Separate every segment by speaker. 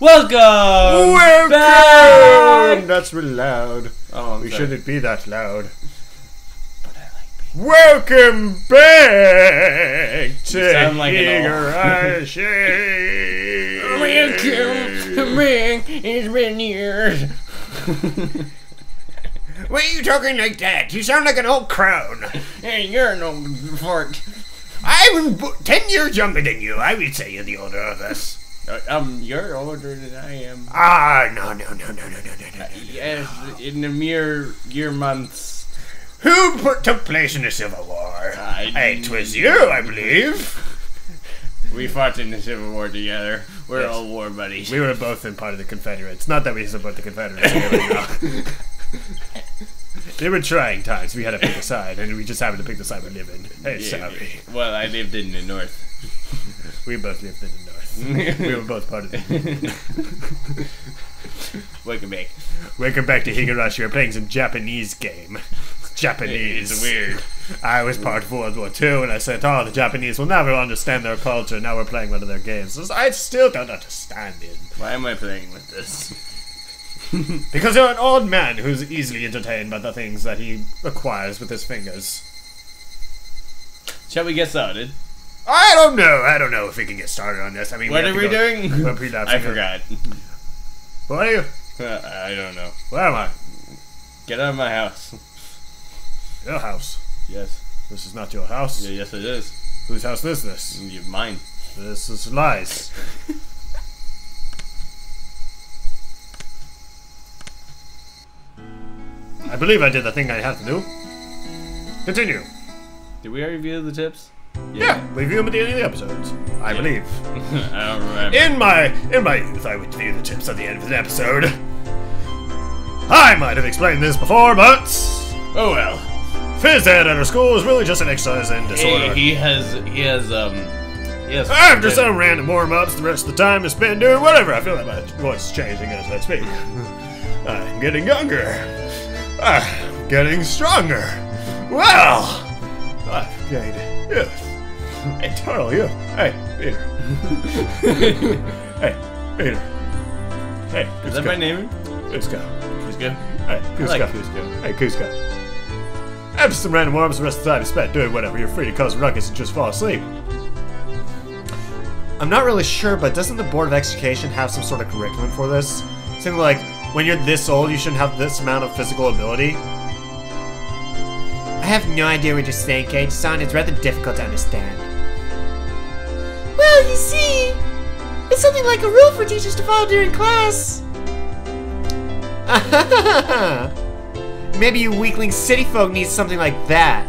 Speaker 1: Welcome!
Speaker 2: Welcome!
Speaker 1: back!
Speaker 2: That's really loud.
Speaker 1: Oh, I'm
Speaker 2: we
Speaker 1: sorry.
Speaker 2: shouldn't be that loud.
Speaker 1: But I like being-
Speaker 2: Welcome back to
Speaker 1: sound like
Speaker 2: Higurashi.
Speaker 1: man. It's been years.
Speaker 2: Why are you talking like that? You sound like an old crone.
Speaker 1: Hey, you're an old fart.
Speaker 2: I'm ten years younger than you. I would say you're the older of us.
Speaker 1: Uh, Um, you're older than I am.
Speaker 2: Ah, no, no, no, no, no, no, no, no.
Speaker 1: Yes, in the mere year months.
Speaker 2: Who put, took place in the Civil War?
Speaker 1: I-
Speaker 2: it was you, I believe.
Speaker 1: We fought in the Civil War together. We're
Speaker 2: Yes.
Speaker 1: all war buddies.
Speaker 2: We were both in part of the Confederates. Not that we support the Confederates. They were trying times. We had to pick a side, and we just happened to pick the side we live in. Hey,
Speaker 1: Yeah,
Speaker 2: sorry.
Speaker 1: Well, I lived in the north.
Speaker 2: We both lived in the north. we were both part of it.
Speaker 1: Welcome back.
Speaker 2: Welcome back to Higurashi. We're playing some Japanese game. Japanese.
Speaker 1: It's weird.
Speaker 2: I was part of World War II, and I said, oh, the Japanese will never understand their culture. Now we're playing one of their games. I still don't understand it.
Speaker 1: Why am I playing with this?
Speaker 2: Because you're an old man who's easily entertained by the things that he acquires with his fingers.
Speaker 1: Shall we get started?
Speaker 2: I don't know. I don't know if we can get started on this. I mean,
Speaker 1: What
Speaker 2: have
Speaker 1: are we
Speaker 2: go-
Speaker 1: doing?
Speaker 2: We're
Speaker 1: I forgot.
Speaker 2: What are you?
Speaker 1: Uh, I don't know.
Speaker 2: Where am I?
Speaker 1: Get out of my house.
Speaker 2: Your house.
Speaker 1: Yes.
Speaker 2: This is not your house.
Speaker 1: Yeah, yes, it is.
Speaker 2: Whose house is this?
Speaker 1: You mine.
Speaker 2: This is lies. I believe I did the thing I had to do. Continue.
Speaker 1: Did we already review the tips?
Speaker 2: Yeah, we view them at the end of the episodes. I
Speaker 1: Yeah.
Speaker 2: believe.
Speaker 1: I don't remember.
Speaker 2: In my in my youth, I would view the tips at the end of an episode. I might have explained this before, but
Speaker 1: oh well.
Speaker 2: ed at our school is really just an exercise in disorder.
Speaker 1: He, he has he has um he has
Speaker 2: After some random warm-ups, the rest of the time is spent doing whatever. I feel like my voice is changing as I speak. I'm getting younger. I'm getting stronger. Well, I've gained youth. Eternal youth. Hey, Peter. hey, Peter. Hey,
Speaker 1: Is that my
Speaker 2: Cusco.
Speaker 1: name?
Speaker 2: Cusco.
Speaker 1: Cusco.
Speaker 2: Hey,
Speaker 1: I like Cusco.
Speaker 2: Hey, Cusco. After some random warm-ups, the rest of the time is spent doing whatever. You're free to cause ruckus and just fall asleep. I'm not really sure, but doesn't the Board of Education have some sort of curriculum for this? Something like, when you're this old, you shouldn't have this amount of physical ability?
Speaker 3: I have no idea what you're saying, Cage. Son, it's rather difficult to understand. Well, you see, it's something like a rule for teachers to follow during class. Maybe you weakling city folk need something like that.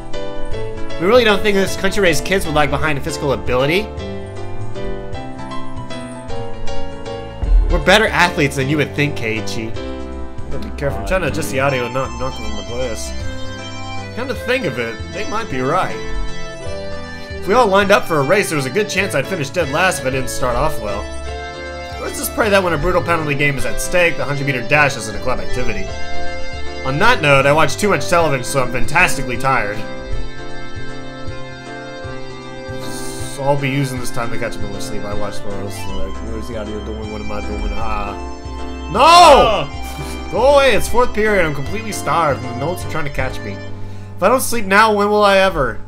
Speaker 3: We really don't think this country raised kids would lag behind in physical ability. We're better athletes than you would think, Keiichi.
Speaker 2: But be careful, I'm trying to adjust the audio and not knock on my glass. Come to think of it, they might be right. If we all lined up for a race, there was a good chance I'd finish dead last if I didn't start off well. Let's just pray that when a brutal penalty game is at stake, the 100 meter dash isn't a club activity. On that note, I watched too much television, so I'm fantastically tired. So I'll be using this time to catch up on sleep. I watched what else. Like, where's the audio doing? What am I doing? Ah. No!
Speaker 1: Oh!
Speaker 2: Go away, it's fourth period. I'm completely starved. The notes are trying to catch me. If I don't sleep now, when will I ever?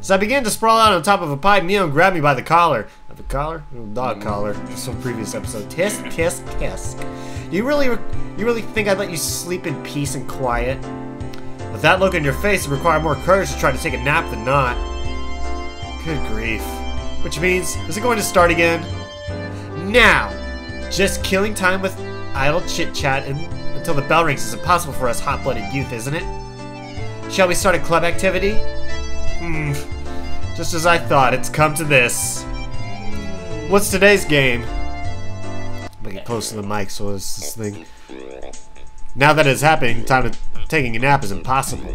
Speaker 2: As I began to sprawl out on top of a pipe, Mion grabbed me by the collar. The collar? Dog mm. collar. Just Some previous episode. Tisk, tisk, tisk. You really, you really think I'd let you sleep in peace and quiet? With that look on your face, it required more courage to try to take a nap than not. Good grief. Which means, is it going to start again? Now! Just killing time with idle chit chat until the bell rings is impossible for us hot blooded youth, isn't it? Shall we start a club activity? Hmm. Just as I thought, it's come to this. What's today's game? Make it close to the mic so it's this thing. Now that it's happening, time to taking a nap is impossible.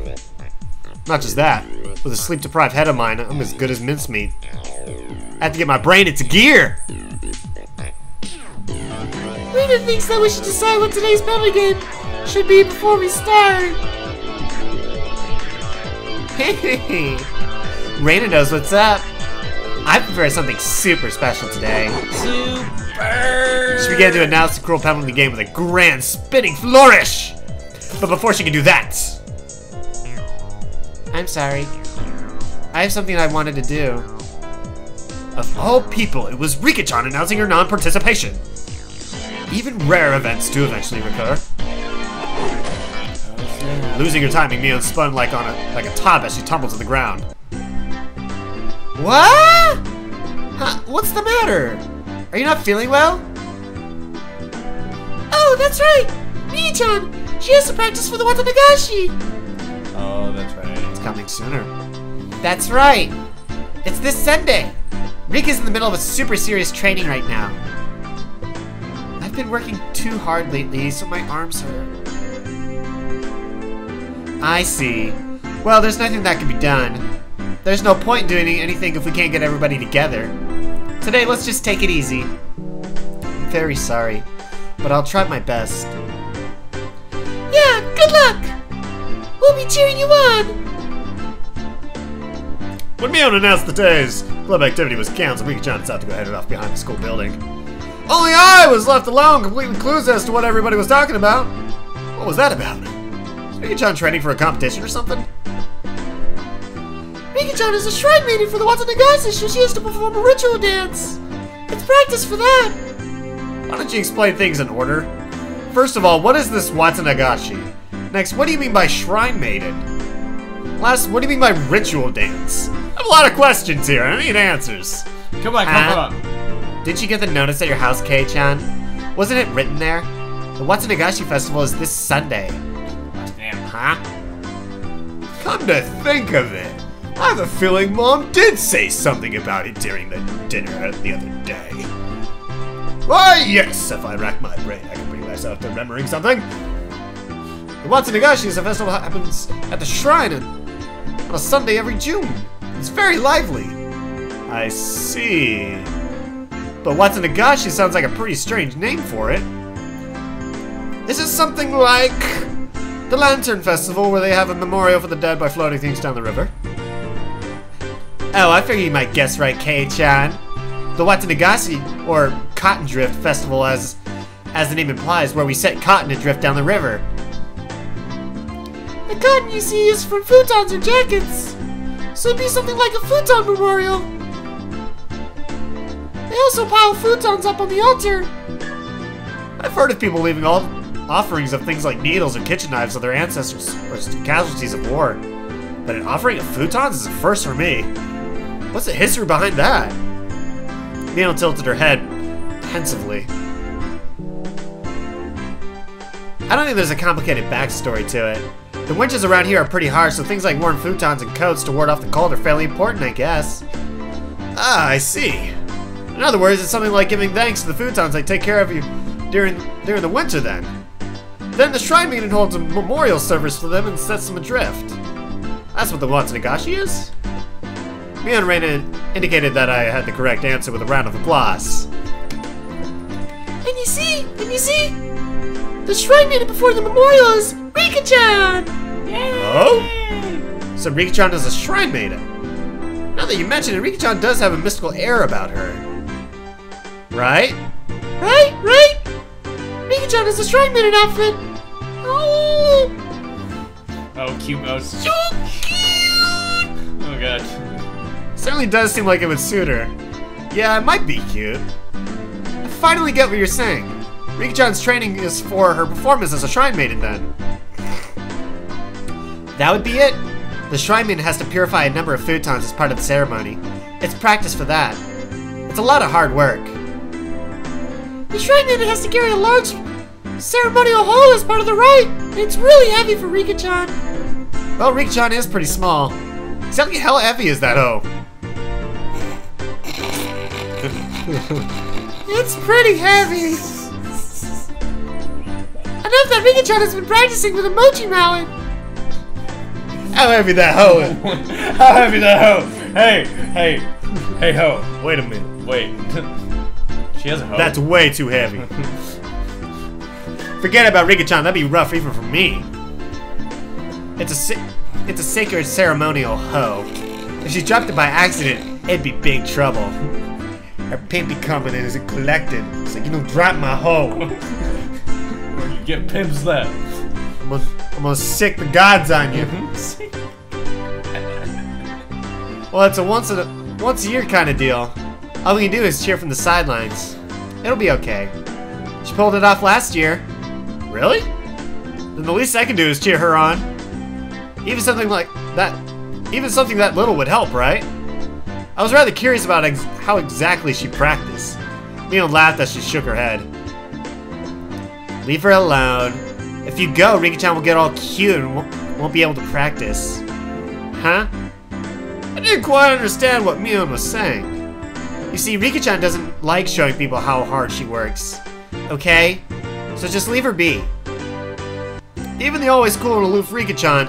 Speaker 2: Not just that, with a sleep deprived head of mine, I'm as good as mincemeat. I have to get my brain into gear!
Speaker 3: Rita thinks that we should decide what today's penalty game should be before we start.
Speaker 2: Reina knows what's up. I prepared something super special today.
Speaker 1: Super
Speaker 2: She began to announce the cruel penalty game with a grand spinning flourish. But before she could do that, I'm sorry. I have something I wanted to do. Of all people, it was Rika-chan announcing her non-participation. Even rare events do eventually recur. Losing her timing, Mion spun like on a like a top as she tumbled to the ground. What? Huh, what's the matter? Are you not feeling well?
Speaker 3: Oh, that's right! Mii-chan! She has to practice for the Watanagashi!
Speaker 1: Oh, that's right.
Speaker 2: It's coming sooner.
Speaker 3: That's right! It's this Sunday! Rika's in the middle of a super serious training right now.
Speaker 2: I've been working too hard lately, so my arms hurt. I see. Well, there's nothing that can be done. There's no point in doing anything if we can't get everybody together. Today, let's just take it easy. I'm very sorry, but I'll try my best.
Speaker 3: Yeah, good luck! We'll be cheering you on!
Speaker 2: When Mion announced the day's club activity was canceled, Rika-chan decided to go headed off behind the school building. Only I was left alone, completely clueless as to what everybody was talking about. What was that about? Is training for a competition or something?
Speaker 3: Rika-chan is a shrine maiden for the Watanagashi, so she has to perform a ritual dance. It's practice for that.
Speaker 2: Why don't you explain things in order? First of all, what is this Watanagashi? Next, what do you mean by shrine maiden? Last, what do you mean by ritual dance? I have a lot of questions here, I need answers.
Speaker 1: Come on, come
Speaker 2: Huh?
Speaker 1: on.
Speaker 2: Did you get the notice at your house, Kei-chan? Wasn't it written there? The Watanagashi Festival is this Sunday. Huh? Come to think of it, I have a feeling Mom did say something about it during the dinner the other day. Why, yes, if I rack my brain, I can bring myself to remembering something. The Watanagashi is a festival that happens at the shrine on a Sunday every June. It's very lively. I see. But Watanagashi sounds like a pretty strange name for it. Is it something like the Lantern Festival where they have a memorial for the dead by floating things down the river? Oh, I figure you might guess right, Kei-chan. The Watanagashi, or Cotton Drift Festival as as the name implies, where we set cotton adrift down the river.
Speaker 3: The cotton you see is from futons or jackets. So it'd be something like a futon memorial. They also pile futons up on the altar.
Speaker 2: I've heard of people leaving all offerings of things like needles or kitchen knives of their ancestors or casualties of war. But an offering of futons is a first for me. What's the history behind that? Neil tilted her head pensively. I don't think there's a complicated backstory to it. The winters around here are pretty harsh, so things like worn futons and coats to ward off the cold are fairly important, I guess. Ah, I see. In other words, it's something like giving thanks to the futons they take care of you during during the winter then. Then the shrine maiden holds a memorial service for them and sets them adrift. That's what the Watanagashi is? Mion Reina indicated that I had the correct answer with a round of applause.
Speaker 3: And you see, and you see, the shrine maiden before the memorial is Rika-chan.
Speaker 2: Oh? So Rika-chan is a shrine maiden. Now that you mention it, Rika-chan does have a mystical air about her. Right?
Speaker 3: Right, right. Rika-chan is a shrine maiden outfit. Oh,
Speaker 1: Oh, cute mouse.
Speaker 3: so cute.
Speaker 1: Oh god.
Speaker 2: Certainly does seem like it would suit her. Yeah, it might be cute. I finally get what you're saying. Rika-chan's training is for her performance as a shrine maiden then. That would be it. The shrine maiden has to purify a number of futons as part of the ceremony. It's practice for that. It's a lot of hard work.
Speaker 3: The shrine maiden has to carry a large ceremonial hole is part of the rite. It's really heavy for Rika-chan.
Speaker 2: Well, Rika-chan is pretty small. Exactly how heavy is that hoe?
Speaker 3: It's pretty heavy. Enough that Rika-chan has been practicing with a mochi mallet.
Speaker 2: How heavy that hoe is?
Speaker 1: How heavy that hoe? Hey, hey, hey ho.
Speaker 2: Wait a minute.
Speaker 1: Wait. she has a hoe.
Speaker 2: That's way too heavy. Forget about Rika-chan, that'd be rough even for me. It's a it's a sacred ceremonial hoe. If she dropped it by accident, it'd be big trouble. Her pimp be coming and is collecting. It's like, you don't drop my hoe.
Speaker 1: You get pimps that.
Speaker 2: I'm gonna, I'm gonna sick the gods on you. Mm-hmm. Well, it's a once a once a year kind of deal. All we can do is cheer from the sidelines. It'll be okay. She pulled it off last year. Really? Then the least I can do is cheer her on. Even something like that, even something that little would help, right? I was rather curious about ex how exactly she practiced. Mion laughed as she shook her head. Leave her alone. If you go, Rika-chan will get all cute and won't, won't be able to practice. Huh? I didn't quite understand what Mion was saying. You see, Rika-chan doesn't like showing people how hard she works. Okay? So just leave her be. Even the always cool and aloof Rika-chan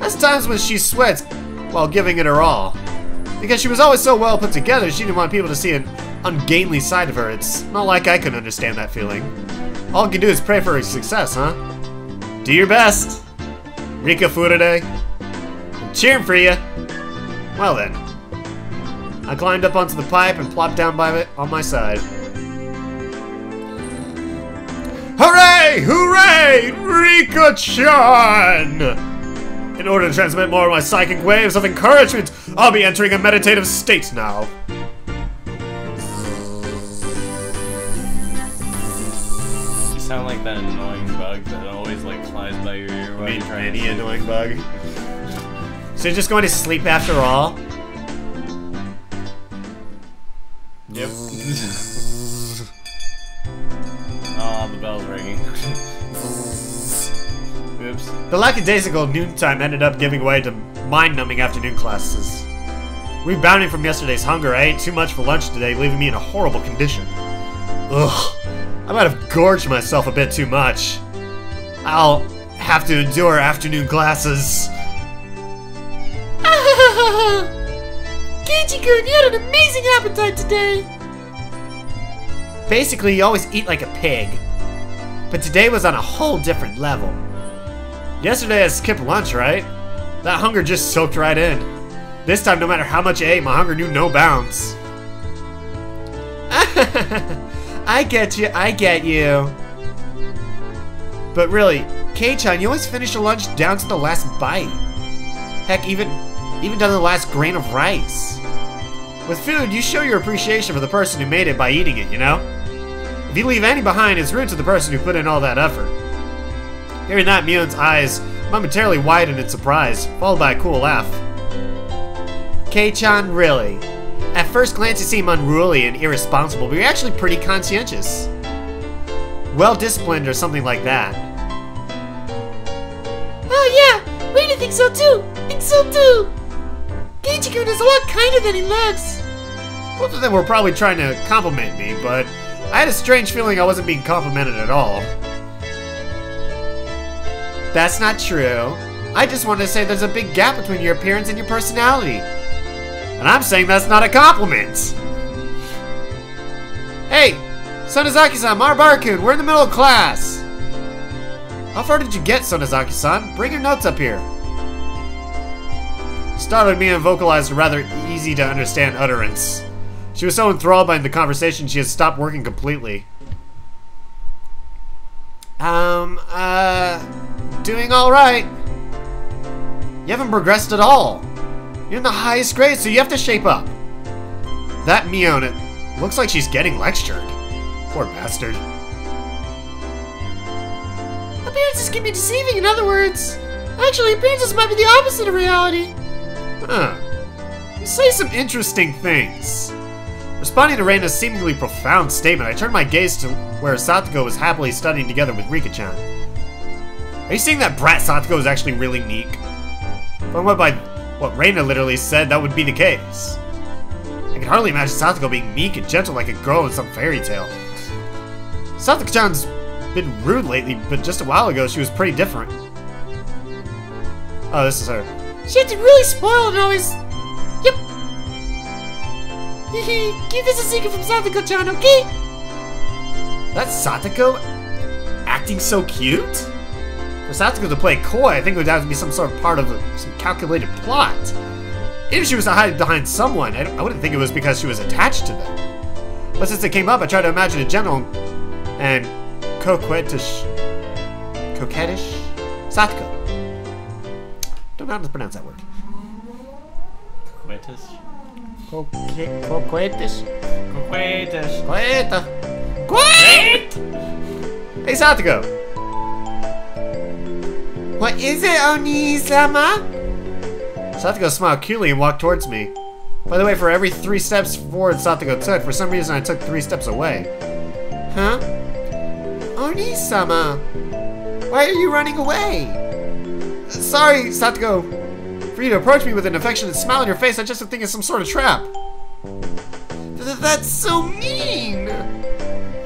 Speaker 2: has times when she sweats while giving it her all. Because she was always so well put together, she didn't want people to see an ungainly side of her. It's not like I could understand that feeling. All I can do is pray for her success, huh? Do your best. Rika Furude. I'm cheering for you. Well then. I climbed up onto the pipe and plopped down by it on my side. Hooray! Hooray! Rika-chan! In order to transmit more of my psychic waves of encouragement, I'll be entering a meditative state now.
Speaker 1: You sound like that annoying bug that always like flies by your ear while you're trying
Speaker 2: Any annoying bug. So you're just going to sleep after all?
Speaker 1: Yep. the bell's ringing. Oops.
Speaker 2: The lackadaisical noontime ended up giving way to mind-numbing afternoon classes. Rebounding from yesterday's hunger, I ate too much for lunch today, leaving me in a horrible condition. Ugh, I might have gorged myself a bit too much. I'll have to endure afternoon classes.
Speaker 3: Keiichi-kun, you had an amazing appetite today!
Speaker 2: Basically, you always eat like a pig. But today was on a whole different level. Yesterday I skipped lunch, right? That hunger just soaked right in. This time, no matter how much I ate, my hunger knew no bounds. I get you, I get you. But really, Kei-chan, you always finish your lunch down to the last bite. Heck, even even down to the last grain of rice. With food, you show your appreciation for the person who made it by eating it, you know? If you leave any behind, it's rude to the person who put in all that effort. Hearing that, Mion's eyes momentarily widened in surprise, followed by a cool laugh. Kei-chan, really? At first glance, you seem unruly and irresponsible, but you're actually pretty conscientious. Well-disciplined or something like that.
Speaker 3: Oh yeah, we Rita thinks so too! Think so too! Keiichi-kun is a lot kinder than he looks!
Speaker 2: Both of them were probably trying to compliment me, but I had a strange feeling I wasn't being complimented at all. That's not true. I just wanted to say there's a big gap between your appearance and your personality. And I'm saying that's not a compliment. Hey, Sonozaki-san, Maebara-kun, we're in the middle of class. How far did you get, Sonozaki-san? Bring your notes up here. Startled me and vocalized rather easy to understand utterance. She was so enthralled by the conversation she had stopped working completely. Um, uh, doing alright. You haven't progressed at all. You're in the highest grade, so you have to shape up. That Mion, it looks like she's getting lectured. Poor bastard.
Speaker 3: Appearances can be deceiving, in other words. Actually, appearances might be the opposite of reality.
Speaker 2: Huh. You say some interesting things. Responding to Reina's seemingly profound statement, I turned my gaze to where Satoko was happily studying together with Rika-chan. Are you saying that brat Satoko is actually really meek? From what by what Reina literally said, that would be the case. I can hardly imagine Satoko being meek and gentle like a girl in some fairy tale. Satoko-chan's been rude lately, but just a while ago she was pretty different. Oh, this is her.
Speaker 3: She acted really spoiled and always... Yep. Keep this a secret from Satoko-chan, okay?
Speaker 2: That's Satoko acting so cute? For Satoko to play coy, I think it would have to be some sort of part of a, some calculated plot. If she was to hide behind someone, I, I wouldn't think it was because she was attached to them. But since it came up, I tried to imagine a gentle and coquettish, coquettish Satoko. Don't know how to pronounce that word.
Speaker 1: Coitus?
Speaker 2: Coquettish. Coquettish.
Speaker 1: Coitus.
Speaker 2: Coqueta. Quit! Hey, Satoko. What is it, Oni-sama? Satoko smiled cutely and walked towards me. By the way, for every three steps forward Satoko took, for some reason I took three steps away. Huh? Oni-sama, why are you running away? Sorry, Satoko. For you to approach me with an affectionate smile on your face, I just think it's some sort of trap. Th- that's so mean!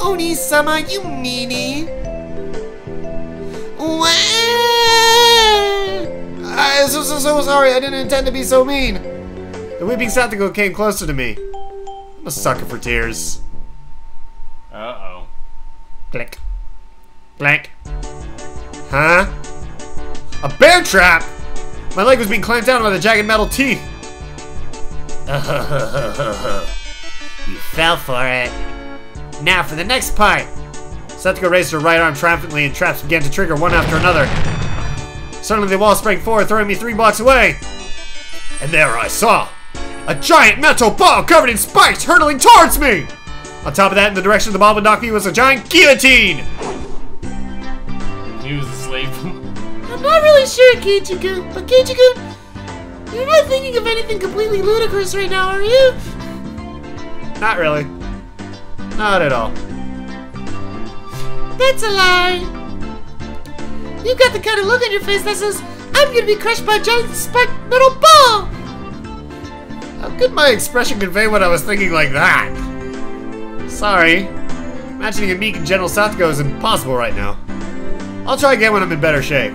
Speaker 2: Oni-sama, you meanie! I'm so, so, so sorry, I didn't intend to be so mean! The weeping Satoko came closer to me. I'm a sucker for tears.
Speaker 1: Uh-oh.
Speaker 2: Click. Blank. Huh? A bear trap! My leg was being clamped down by the jagged metal teeth. you fell for it. Now for the next part. Satoko raised her right arm triumphantly and traps began to trigger one after another. Suddenly the wall sprang forward, throwing me three blocks away. And there I saw a giant metal ball covered in spikes hurtling towards me! On top of that, in the direction of the ball would knock me was a giant guillotine!
Speaker 3: I'm not really sure, Kichiku, but Kichiku, you're not thinking of anything completely ludicrous right now, are you?
Speaker 2: Not really. Not at all.
Speaker 3: That's a lie. You've got the kind of look on your face that says, I'm gonna be crushed by a giant spiked metal ball!
Speaker 2: How could my expression convey what I was thinking like that? Sorry. Imagining a meek and gentle Satoko is impossible right now. I'll try again when I'm in better shape.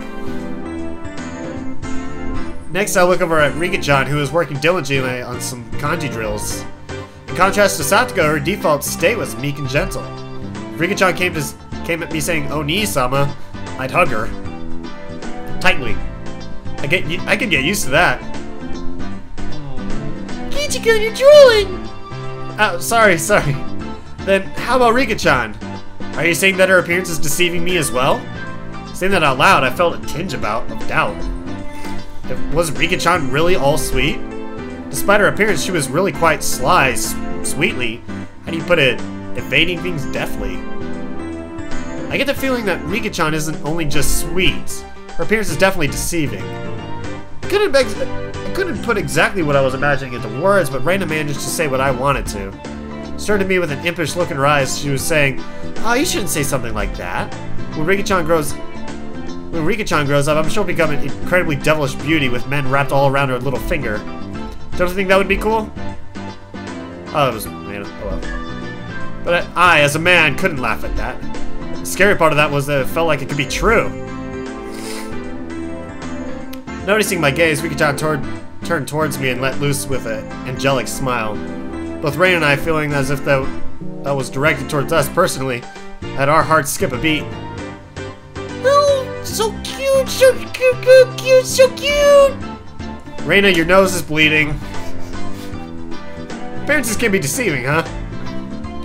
Speaker 2: Next, I'll look over at Rika-chan, who is working diligently on some kanji drills. In contrast to Satoko, her default state was meek and gentle. Rika-chan came, to, came at me saying, oh, Oni-sama, I'd hug her. Tightly. I get I can get used to that.
Speaker 3: Kichiku, you're drooling!
Speaker 2: Oh, sorry, sorry. Then how about Rika-chan? Are you saying that her appearance is deceiving me as well? Saying that out loud, I felt a tinge about of doubt. Was Rika-chan really all sweet? Despite her appearance, she was really quite sly, sweetly. How do you put it? Evading things deftly. I get the feeling that Rika-chan isn't only just sweet. Her appearance is definitely deceiving. I couldn't, I couldn't put exactly what I was imagining into words, but Reina managed to say what I wanted to. She turned to me with an impish look in her eyes. She was saying, "Oh, you shouldn't say something like that. When Rika-chan grows, when Rika-chan grows up, I'm sure she'll become an incredibly devilish beauty with men wrapped all around her little finger. Don't you think that would be cool?" Oh, it was man. Oh well. But I, as a man, couldn't laugh at that. The scary part of that was that it felt like it could be true. Noticing my gaze, Rika-chan toward, turned towards me and let loose with an angelic smile. Both Rain and I, feeling as if that, that was directed towards us personally, had our hearts skip a beat.
Speaker 3: So cute, so cute, cute, cute, so cute!
Speaker 2: Reina, your nose is bleeding. Appearances can be deceiving, huh?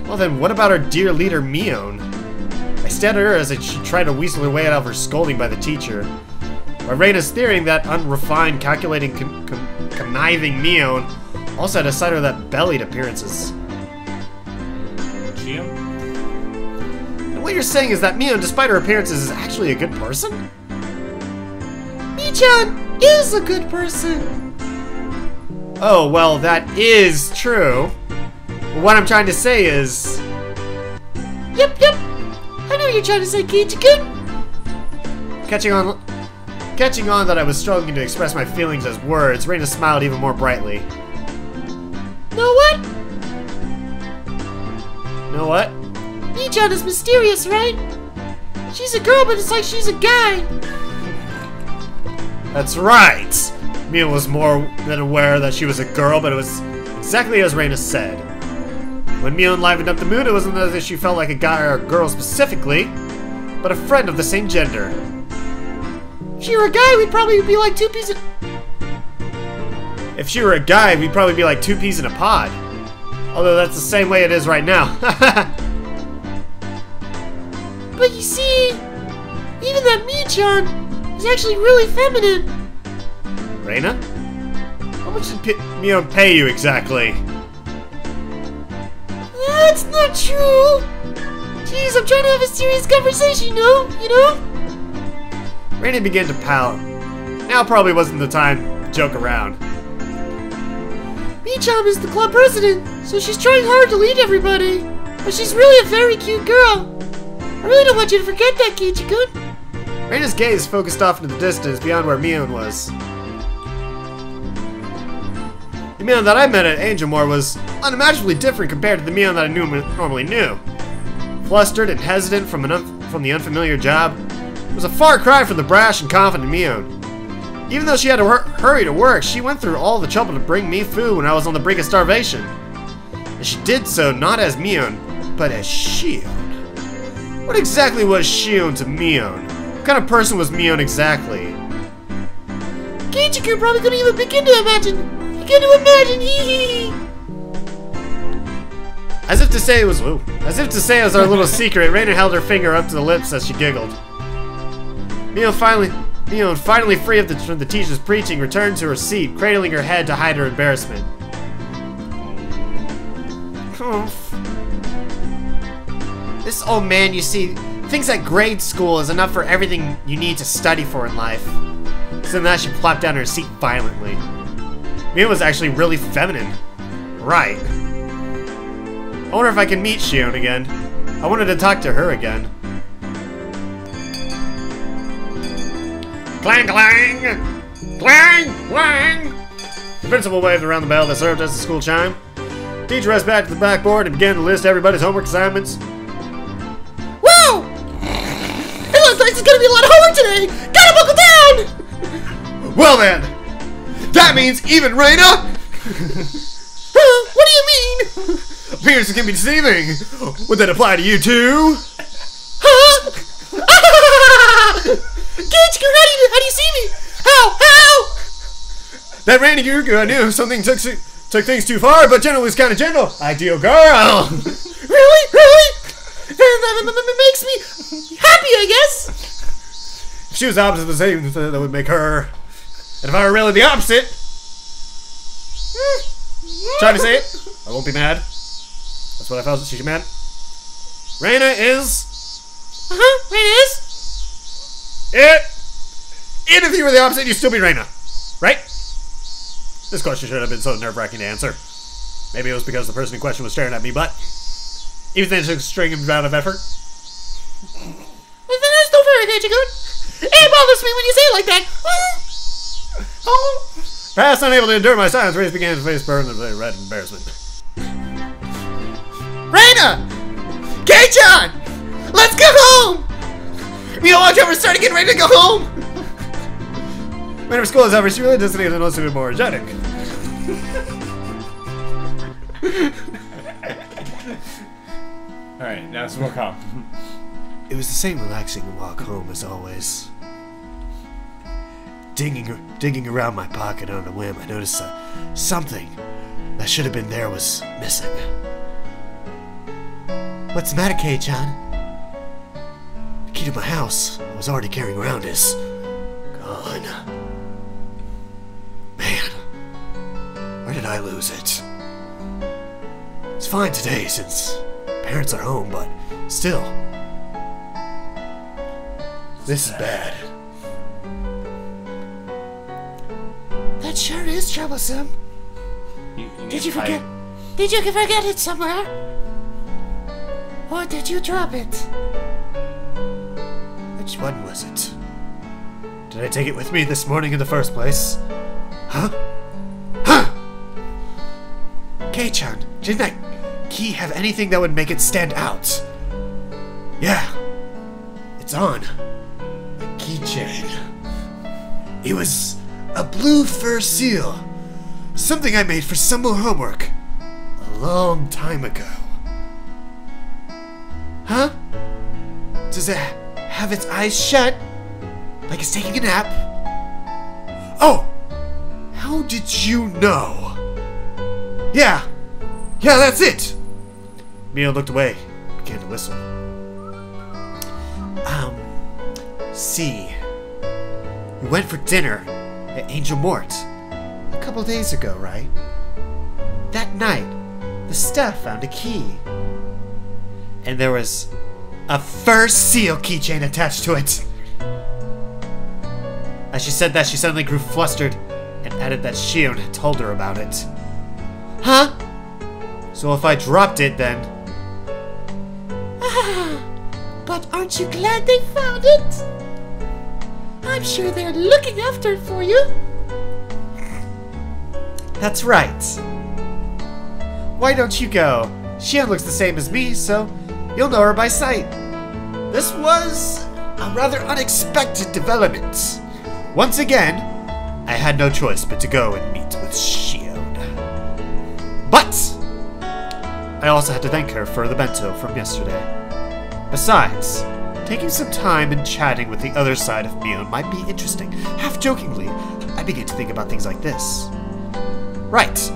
Speaker 2: Well then, what about our dear leader, Mion? I stared at her as she tried to weasel her way out of her scolding by the teacher. By Reina's theory, that unrefined, calculating, con con conniving Mion also had a side of that bellied appearances. You're saying is that Mion, despite her appearances, is actually a good person?
Speaker 3: Mii-chan is a good person!
Speaker 2: Oh, well, that is true. What I'm trying to say is...
Speaker 3: Yep, yep! I know you're trying to say Kichiku!
Speaker 2: Catching on... Catching on that I was struggling to express my feelings as words, Reina smiled even more brightly.
Speaker 3: Know what?
Speaker 2: Know what?
Speaker 3: Mii-chan is mysterious, right? She's a girl, but it's like she's a guy.
Speaker 2: That's right! Mion was more than aware that she was a girl, but it was exactly as Reina said. When Mion enlivened up the mood, it wasn't as if she felt like a guy or a girl specifically, but a friend of the same gender.
Speaker 3: If she were a guy, we'd probably be like two pieces.
Speaker 2: If she were a guy, we'd probably be like two peas in a pod. Although that's the same way it is right now.
Speaker 3: But you see, even that Mii-chan is actually really feminine.
Speaker 2: Reina? How much did P Mio pay you exactly?
Speaker 3: That's not true. Jeez, I'm trying to have a serious conversation, you know? You know?
Speaker 2: Reina began to pout. Now probably wasn't the time to joke around.
Speaker 3: Mii-chan is the club president, so she's trying hard to lead everybody. But she's really a very cute girl. I really don't want you to forget that, Keiichi-kun.
Speaker 2: Reina's gaze focused off into the distance beyond where Mion was. The Mion that I met at Angel Mort was unimaginably different compared to the Mion that I knew, normally knew. Flustered and hesitant from, an from the unfamiliar job, it was a far cry from the brash and confident Mion. Even though she had to hurry to work, she went through all the trouble to bring me food when I was on the brink of starvation. And she did so not as Mion, but as Shion. What exactly was Shion to Mion? What kind of person was Mion exactly?
Speaker 3: Keiichi-kun probably couldn't even begin to imagine. He couldn't imagine. Hee hee.
Speaker 2: As if to say it was ooh, as if to say it was our little secret, Reina held her finger up to the lips as she giggled. Mion finally, Mion, finally free of the, from the teacher's preaching, returned to her seat, cradling her head to hide her embarrassment. Oh, This old man, you see, thinks that grade school is enough for everything you need to study for in life. So then she flopped down her seat violently. Mion was actually really feminine. Right. I wonder if I can meet Shion again. I wanted to talk to her again. Clang clang! Clang clang! The principal waved around the bell that served as the school chime. Teacher rushed back to the blackboard and began to list everybody's homework assignments.
Speaker 3: Be a lot of homework today! Gotta buckle down!
Speaker 2: Well then, that means even Reina?
Speaker 3: Huh? What do you mean?
Speaker 2: Appearances can be deceiving. Would that apply to you too?
Speaker 3: Huh? Keiichi-kun, how do you how do you see me? How? How?
Speaker 2: That Randy Gugu, I uh, knew something took took things too far, but generally was kind of gentle. Ideal girl.
Speaker 3: Really? Really? That, that, that makes me happy, I guess.
Speaker 2: She was opposite the same, that would make her. And if I were really the opposite, trying to say it, I won't be mad. That's what I felt. She's mad. Reina is
Speaker 3: Uh huh. It is.
Speaker 2: it. And if you were the opposite, you'd still be Reina, right? This question should have been so nerve-wracking to answer. Maybe it was because the person in question was staring at me, but even then, it took a string amount of effort.
Speaker 3: Well, then that's no fair, Keiichi-kun. It bothers me when you say it like that. Oh.
Speaker 2: Fast, unable to endure my silence, Race began to face burn of red embarrassment.
Speaker 3: Reina! Kei-chan! Let's go home! You know what? We're starting getting ready to go home.
Speaker 2: Whenever school is over, she really doesn't even want to be more energetic.
Speaker 1: Alright, now it's more calm.
Speaker 2: It was the same relaxing walk home as always. Digging, digging around my pocket on a whim, I noticed that something that should have been there was missing. What's the matter, Kay, John? The key to my house I was already carrying around is gone. Man, where did I lose it? It's fine today since parents are home, but still. This is bad.
Speaker 3: That sure is troublesome.
Speaker 1: You, you
Speaker 3: Did you forget? Did you forget it somewhere? Or did you drop it?
Speaker 2: Which one was it? Did I take it with me this morning in the first place? Huh? Huh! Kei-chan, didn't that key have anything that would make it stand out? Yeah. It's on. A keychain. It was a blue fur seal. Something I made for summer homework. A long time ago. Huh? Does it have its eyes shut? Like it's taking a nap? Oh! How did you know? Yeah, Yeah, that's it! Mion looked away, began to whistle. Um, see. We went for dinner at Angel Mort a couple days ago, right? That night, the staff found a key. And there was a first seal keychain attached to it. As she said that, she suddenly grew flustered and added that Shion had told her about it. Huh? So if I dropped it, then.
Speaker 3: Ah, but aren't you glad they found it? I'm sure they're looking after it for you.
Speaker 2: That's right. Why don't you go? Shion looks the same as me, so you'll know her by sight. This was a rather unexpected development. Once again, I had no choice but to go and meet with Shion. But I also had to thank her for the bento from yesterday. Besides, taking some time and chatting with the other side of Mion might be interesting. Half jokingly, I begin to think about things like this. Right.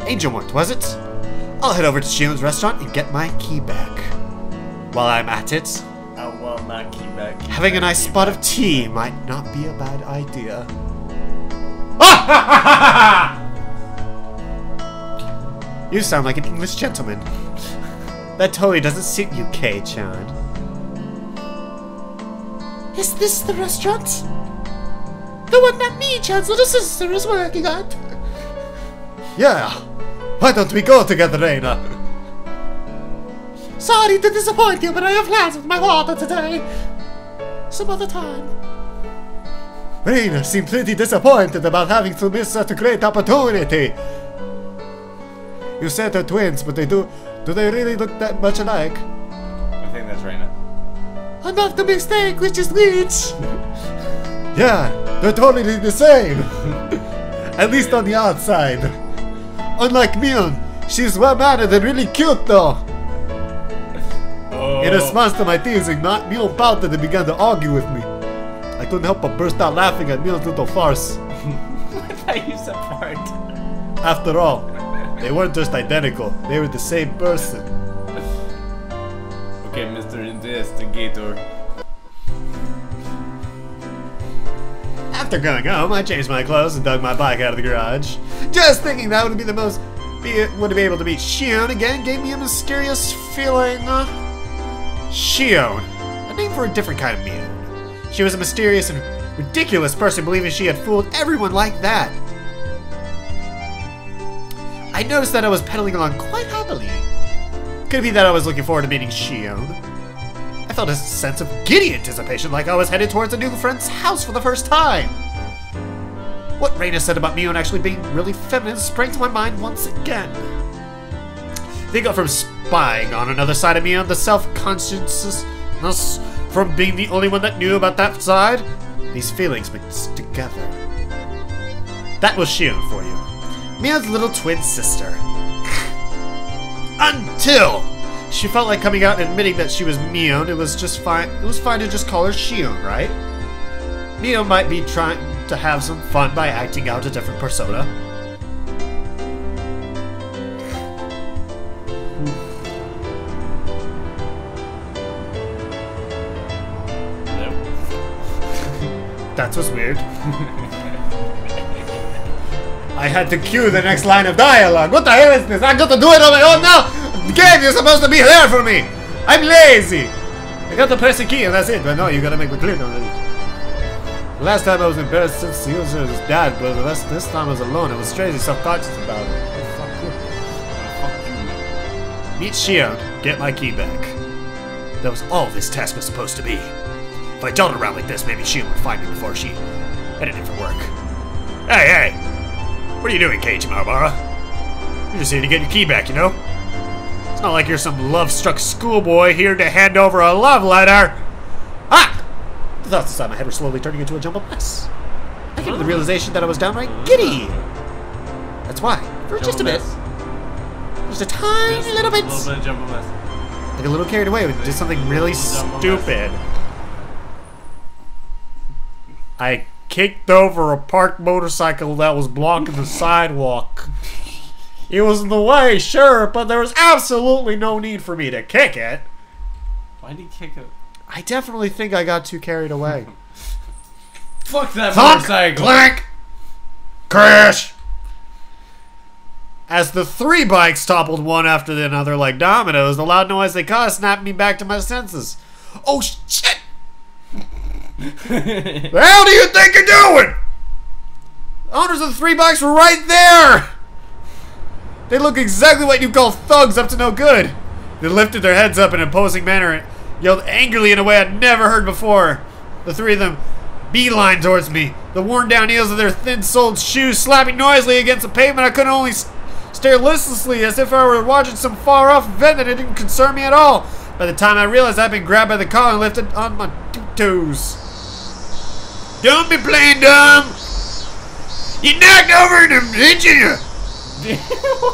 Speaker 2: Angel Mort, was it? I'll head over to Shion's restaurant and get my key back. While I'm at it,
Speaker 1: I want my key back. key
Speaker 2: having a nice spot
Speaker 1: back.
Speaker 2: of tea might not be a bad idea. you sound like an English gentleman. That totally doesn't suit you, Kei-chan.
Speaker 3: Is this the restaurant? The one that me, Chan's little sister, is working at?
Speaker 2: Yeah. Why don't we go together, Reina?
Speaker 3: Sorry to disappoint you, but I have plans with my father today. Some other time.
Speaker 2: Reina seemed pretty disappointed about having to miss such a great opportunity. You said they're twins, but they do. Do they really look that much alike?
Speaker 3: I'm not the mistake, which is which.
Speaker 2: Yeah, they're totally the same. At least on the outside. Unlike Mion, she's well mannered and really cute though.
Speaker 1: Oh.
Speaker 2: In response to my teasing, Ma- Mion pouted and began to argue with me. I couldn't help but burst out laughing at Mion's little farce.
Speaker 1: I used that part.
Speaker 2: After all, they weren't just identical, they were the same person.
Speaker 1: Okay, Mr. Investigator.
Speaker 2: After going home, I changed my clothes and dug my bike out of the garage. Just thinking that would be the most be would be able to meet Shion again gave me a mysterious feeling. Shion, a name for a different kind of Mion. She was a mysterious and ridiculous person believing she had fooled everyone like that. I noticed that I was pedaling along quite happily. Could be that I was looking forward to meeting Shion? I felt a sense of giddy anticipation like I was headed towards a new friend's house for the first time. What Reina said about Mion actually being really feminine sprang to my mind once again. They got from spying on another side of Mion, the self-consciousness from being the only one that knew about that side. These feelings mixed together. That was Shion for you. Mion's little twin sister. Until she felt like coming out and admitting that she was Mion. It was just fine. It was fine to just call her Shion, right? Mion might be trying to have some fun by acting out a different persona. That's what's weird. I had to cue the next line of dialogue. What the hell is this? I got to do it on my own now. Game, you're supposed to be there for me. I'm lazy. I got to press a key and that's it. But no, you gotta make me it. Last time I was embarrassed since he was his dad, but this, this time I was alone. I was strangely self-conscious about it.
Speaker 1: Oh, you.
Speaker 2: Meet Shion. Get my key back. That was all this task was supposed to be. If I dealt around like this, maybe Shion would find me before she headed for work. Hey, hey! What are you doing, Keiichi Maebara? You're just here to get your key back, you know? It's not like you're some love-struck schoolboy here to hand over a love letter! Ah! The thoughts inside my head were slowly turning into a jumbled mess. I came to the realization that I was downright giddy. That's why, for just a bit, just a tiny
Speaker 1: Just
Speaker 2: little bit,
Speaker 1: A little bit of jumbo mess.
Speaker 2: like a little carried away, did something really
Speaker 1: Jumble
Speaker 2: stupid. I kicked over a parked motorcycle that was blocking the sidewalk. It was in the way, sure, but there was absolutely no need for me to kick it.
Speaker 1: Why did he kick it?
Speaker 2: I definitely think I got too carried away.
Speaker 1: Fuck that
Speaker 2: Thunk,
Speaker 1: motorcycle!
Speaker 2: clank, crash. As the three bikes toppled one after the another like dominoes, the loud noise they caused snapped me back to my senses. Oh shit! The hell do you think you're doing? The owners of the three bikes were right there! They look exactly what you call thugs up to no good. They lifted their heads up in an imposing manner and yelled angrily in a way I'd never heard before. The three of them beeline towards me, the worn down heels of their thin soled shoes slapping noisily against the pavement. I couldn't only stare listlessly as if I were watching some far off event that didn't concern me at all. By the time I realized I'd been grabbed by the collar and lifted on my toes. Don't be playing dumb! You knocked over didn't you?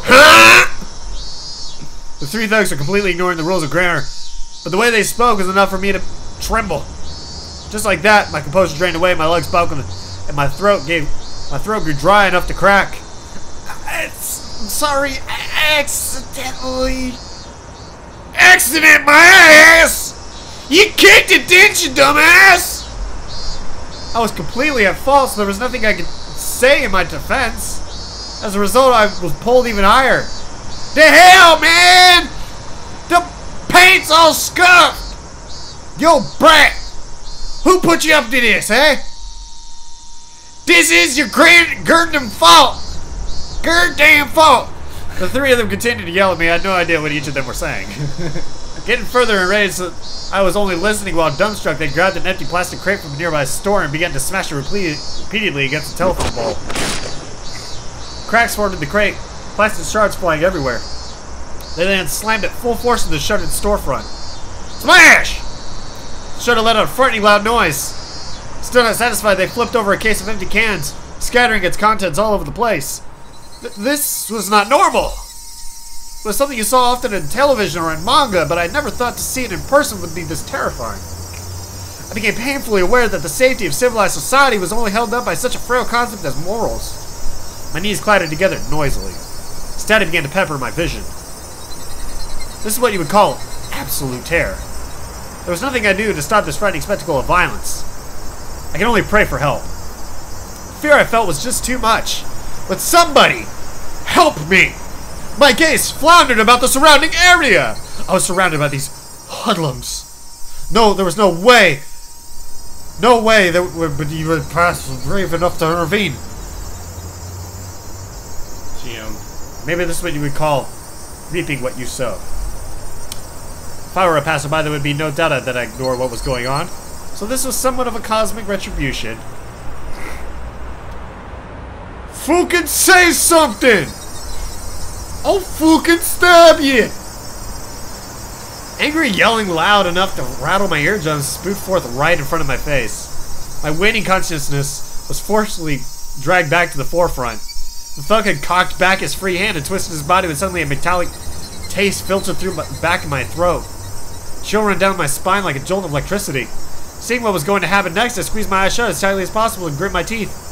Speaker 2: Huh? The three thugs are completely ignoring the rules of grammar, but the way they spoke was enough for me to tremble. Just like that, my composure drained away, my legs buckled, and my throat gave my throat grew dry enough to crack. It's I'm sorry, I accidentally accident my ass. You kicked it, didn't you, dumbass? I was completely at fault, so there was nothing I could say in my defense. As a result, I was pulled even higher. The hell, man! The paint's all scuffed! Yo, brat! Who put you up to this, eh? This is your grand goddamn fault! Goddamn fault! The three of them continued to yell at me. I had no idea what each of them were saying. Getting further enraged, I was only listening while dumbstruck. They grabbed an empty plastic crate from a nearby store and began to smash it repeatedly against the telephone pole. Cracks formed in the crate, plastic shards flying everywhere. They then slammed it full force into the shuttered storefront. Smash! Shutter let out a frightening loud noise. Still not satisfied, they flipped over a case of empty cans, scattering its contents all over the place. Th- this was not normal. Was something you saw often in television or in manga, but I never thought to see it in person would be this terrifying. I became painfully aware that the safety of civilized society was only held up by such a frail concept as morals. My knees clattered together noisily. Static began to pepper my vision. This is what you would call absolute terror. There was nothing I knew to stop this frightening spectacle of violence. I could only pray for help. The fear I felt was just too much. But somebody help me! My gaze floundered about the surrounding area. I was surrounded by these hoodlums. No, there was no way. No way that would, would you would pass brave enough to intervene.
Speaker 1: GM.
Speaker 2: Maybe this is what you would call reaping what you sow. If I were a passerby, there would be no doubt that I ignored what was going on. So this was somewhat of a cosmic retribution. Fucking say something! I'll fucking stab you! Angry yelling loud enough to rattle my eardrums spooked forth right in front of my face. My waning consciousness was forcibly dragged back to the forefront. The thug had cocked back his free hand and twisted his body when suddenly a metallic taste filtered through the back of my throat. Chill ran down my spine like a jolt of electricity. Seeing what was going to happen next, I squeezed my eyes shut as tightly as possible and grit my teeth.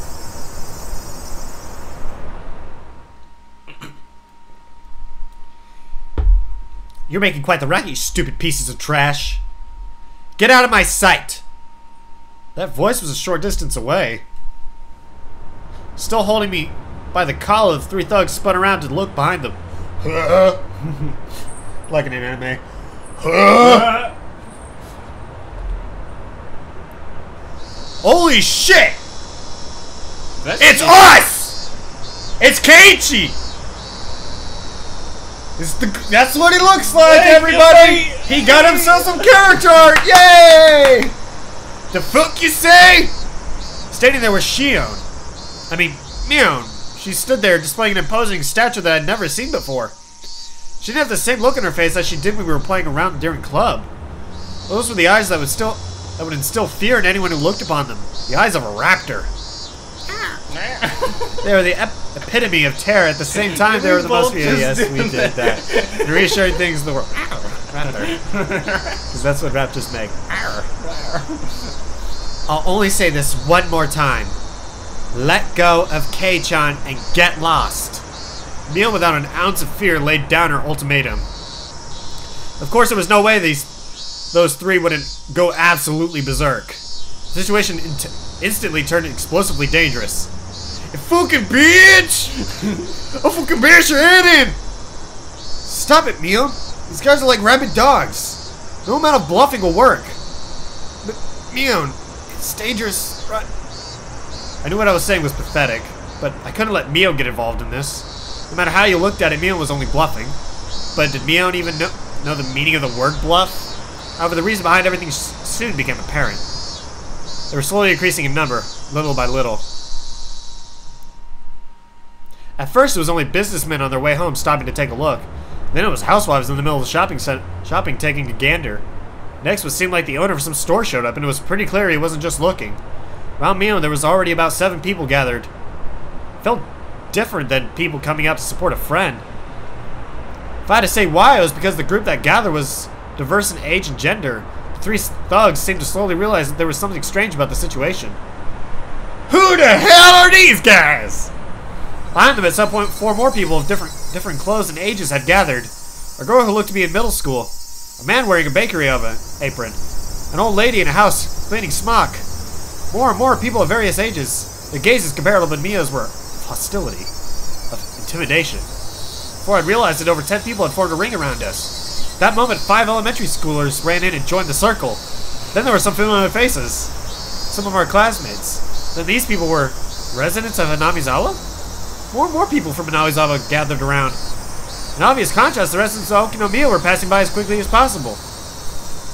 Speaker 2: You're making quite the racket, you stupid pieces of trash. Get out of my sight! That voice was a short distance away. Still holding me by the collar, the three thugs spun around to look behind them. like an anime. Holy shit!
Speaker 1: That's
Speaker 2: It's us! It's Keiichi! It's the, that's what he looks like,
Speaker 1: Hey,
Speaker 2: everybody!
Speaker 1: hey,
Speaker 2: He got himself some character art! Yay! The fuck you say? Standing there was Shion. I mean, Mion. She stood there displaying an imposing stature that I'd never seen before. She didn't have the same look in her face as she did when we were playing around during club. Those were the eyes that would still that would instill fear in anyone who looked upon them. The eyes of a raptor. Ah. They were the ep- epitome of terror. At the same time, they were the most. Yes, we
Speaker 1: did
Speaker 2: that. The reassuring things in the world. Because that's what raptors make. I'll only say this one more time. Let go of K-chan and get lost. Mion, without an ounce of fear, laid down her ultimatum. Of course, there was no way these those three wouldn't go absolutely berserk. The situation instantly turned explosively dangerous. Fucking bitch! I'll fucking bash your head in! Stop it, Mion. These guys are like rabid dogs. No amount of bluffing will work. But, Mion, it's dangerous. Right? I knew what I was saying was pathetic, but I couldn't let Mion get involved in this. No matter how you looked at it, Mion was only bluffing. But did Mion even know, know the meaning of the word bluff? However, the reason behind everything soon became apparent. They were slowly increasing in number, little by little. At first, it was only businessmen on their way home stopping to take a look. Then it was housewives in the middle of the shopping center, shopping taking a gander. Next, it seemed like the owner of some store showed up, and it was pretty clear he wasn't just looking. Around Mion, there was already about seven people gathered. It felt different than people coming out to support a friend. If I had to say why, it was because the group that gathered was diverse in age and gender. The three thugs seemed to slowly realize that there was something strange about the situation. Who the hell are these guys? Behind them, at some point, four more people of different different clothes and ages had gathered. A girl who looked to be in middle school, a man wearing a bakery oven apron, an old lady in a house cleaning smock. More and more people of various ages. Their gazes comparable to Mion's were of hostility, of intimidation. Before I'd realized it, over ten people had formed a ring around us. That moment, five elementary schoolers ran in and joined the circle. Then there were some familiar faces. Some of our classmates. Then these people were residents of Hinamizawa? More and more people from Hinamizawa gathered around. In obvious contrast, the residents of Okinomiya were passing by as quickly as possible.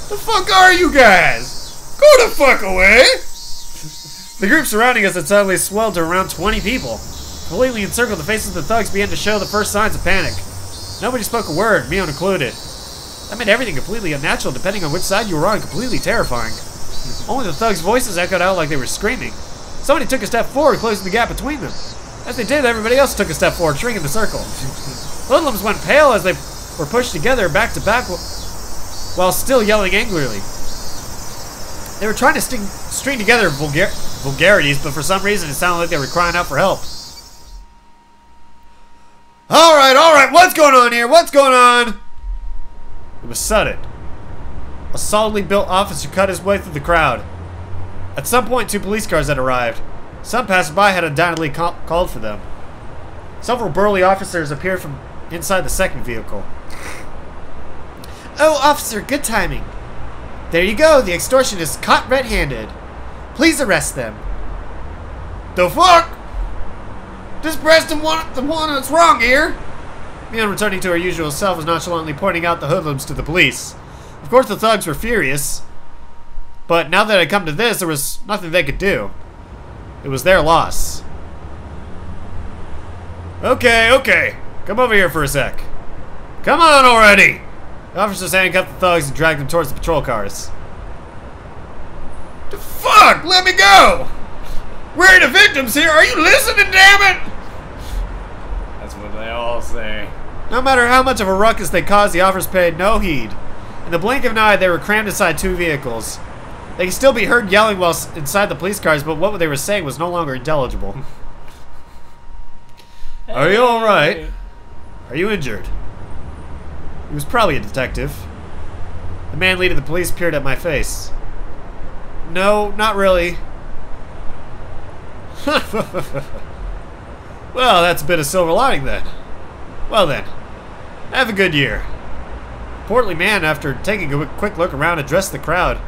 Speaker 2: The fuck are you guys? Go the fuck away! the group surrounding us had suddenly swelled to around 20 people. Completely encircled, the faces of the thugs began to show the first signs of panic. Nobody spoke a word, Mion included. That made everything completely unnatural, depending on which side you were on, completely terrifying. Only the thugs' voices echoed out like they were screaming. Somebody took a step forward, closing the gap between them. As they did, everybody else took a step forward, shrinking the circle. Hoodlums went pale as they were pushed together back to back while still yelling angrily. They were trying to sting, string together vulgar vulgarities, but for some reason it sounded like they were crying out for help. Alright, alright, what's going on here? What's going on? It was sudden. A solidly built officer cut his way through the crowd. At some point, two police cars had arrived. Some passersby had undoubtedly ca called for them. Several burly officers appeared from inside the second vehicle. Oh, officer, good timing. There you go, the extortionist caught red-handed. Please arrest them. The fuck? Just Preston one, the one that's wrong here. Mion, returning to her usual self, was nonchalantly pointing out the hoodlums to the police. Of course, the thugs were furious. But now that had come to this, there was nothing they could do. It was their loss. Okay, okay. Come over here for a sec. Come on already! The officers handcuffed the thugs and dragged them towards the patrol cars. The fuck? Let me go! We're the victims here. Are you listening, damn it?
Speaker 1: That's what they all say.
Speaker 2: No matter how much of a ruckus they caused, the officers paid no heed. In the blink of an eye, they were crammed inside two vehicles. They could still be heard yelling while inside the police cars, but what they were saying was no longer intelligible. Are you alright? Are you injured? He was probably a detective. The man leading the police peered at my face. No, not really. well, that's a bit of silver lining then. Well then, have a good year. Portly man, after taking a quick look around, addressed the crowd.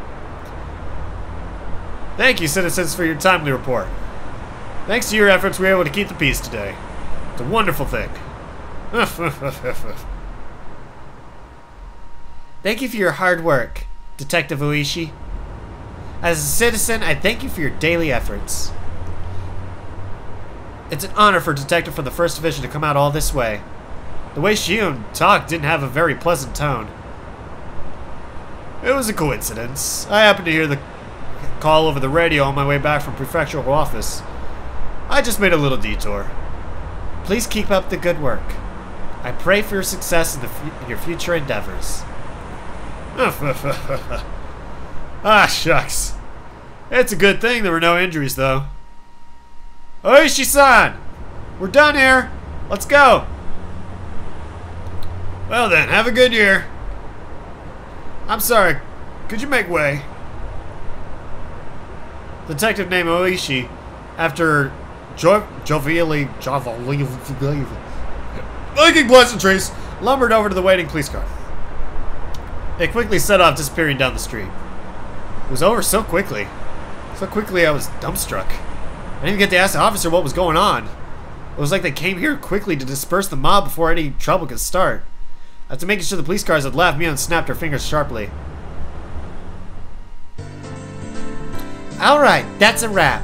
Speaker 2: Thank you, citizens, for your timely report. Thanks to your efforts, we were able to keep the peace today. It's a wonderful thing. thank you for your hard work, Detective Oishi. As a citizen, I thank you for your daily efforts. It's an honor for a detective from the 1st Division to come out all this way. The way Shion talked didn't have a very pleasant tone. It was a coincidence. I happened to hear the call over the radio on my way back from prefectural office. I just made a little detour. Please keep up the good work. I pray for your success in, in your future endeavors. ah, shucks. It's a good thing there were no injuries, though. Oishi-san! We're done here! Let's go! Well then, have a good year. I'm sorry. Could you make way? Detective named Oishi, after jo jovially, jovially, making pleasantries, lumbered over to the waiting police car. It quickly set off, disappearing down the street. It was over so quickly. So quickly I was dumbstruck. I didn't get to ask the officer what was going on. It was like they came here quickly to disperse the mob before any trouble could start. After making sure the police cars had left, Mion snapped her fingers sharply. Alright, that's a wrap.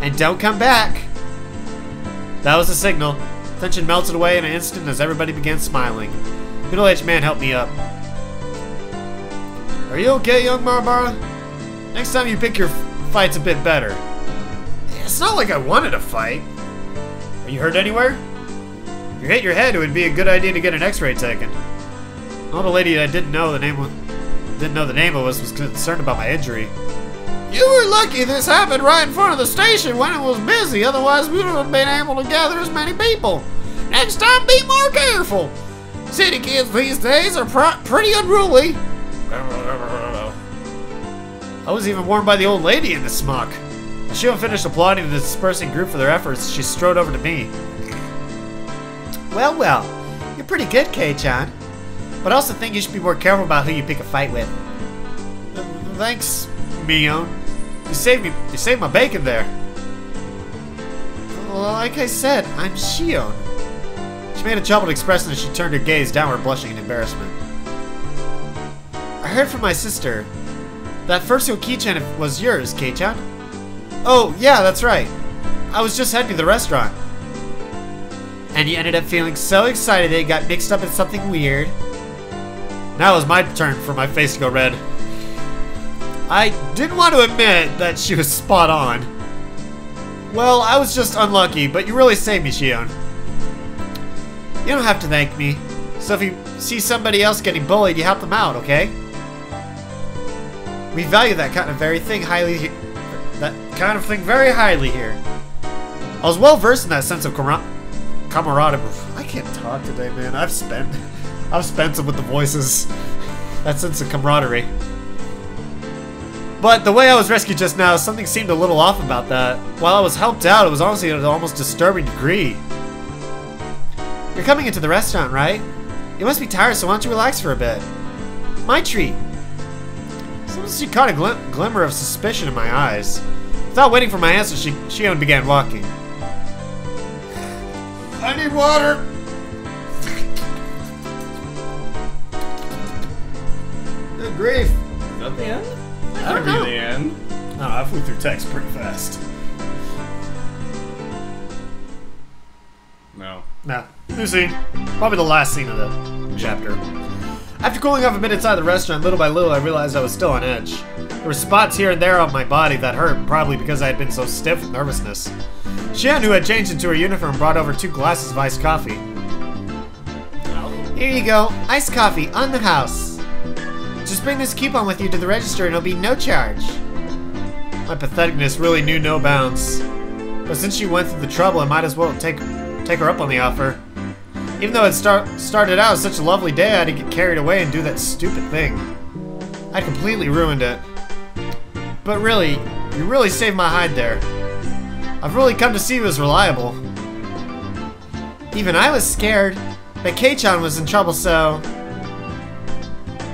Speaker 2: And don't come back. That was the signal. Tension melted away in an instant as everybody began smiling. Middle-aged man helped me up. Are you okay, young Maebara? Next time you pick your fights a bit better. It's not like I wanted a fight. Are you hurt anywhere? If you hit your head, it would be a good idea to get an x-ray taken. An older lady I didn't know the name of, didn't know the name of us was concerned about my injury. You were lucky this happened right in front of the station when it was busy, otherwise we wouldn't have been able to gather as many people. Next time, be more careful. City kids these days are pr pretty unruly. I was even warned by the old lady in the smock. As she finished applauding the dispersing group for their efforts, she strode over to me. Well, well, you're pretty good, Kei-chan. But I also think you should be more careful about who you pick a fight with. Thanks, Mion. You saved me. You saved my bacon there. Like I said, I'm Shion. She made a troubled expression as she turned her gaze downward, blushing in embarrassment. I heard from my sister. That first keychain was yours, Kei-chan. Oh, yeah, that's right. I was just heading to the restaurant. And you ended up feeling so excited that you got mixed up in something weird. Now it was my turn for my face to go red. I didn't want to admit that she was spot on. Well, I was just unlucky, but you really saved me, Shion. You don't have to thank me. So if you see somebody else getting bullied, you help them out, okay? We value that kind of very thing highly that kind of thing very highly here. I was well versed in that sense of camaraderie. I can't talk today, man. I've spent I've spent some with the voices. That sense of camaraderie. But the way I was rescued just now, something seemed a little off about that. While I was helped out, it was honestly an almost disturbing degree. You're coming into the restaurant, right? You must be tired, so why don't you relax for a bit? My treat. Sometimes she caught a glim glimmer of suspicion in my eyes. Without waiting for my answer, she Shion began walking. I need water! Good grief.
Speaker 1: End?
Speaker 2: I don't
Speaker 1: Could be the end.
Speaker 2: Oh, I flew through text pretty fast.
Speaker 1: No.
Speaker 2: Nah, new scene. Probably the last scene of the chapter. After cooling off a bit inside the restaurant, little by little I realized I was still on edge. There were spots here and there on my body that hurt, probably because I had been so stiff with nervousness. Shion, who had changed into her uniform, brought over two glasses of iced coffee. Here you go, iced coffee on the house. Just bring this coupon with you to the register and it'll be no charge. My patheticness really knew no bounds. But since she went through the trouble, I might as well take take her up on the offer. Even though it start, started out such a lovely day, I had to get carried away and do that stupid thing. I completely ruined it. But really, you really saved my hide there. I've really come to see you as reliable. Even I was scared, but Kei-chan was in trouble, so...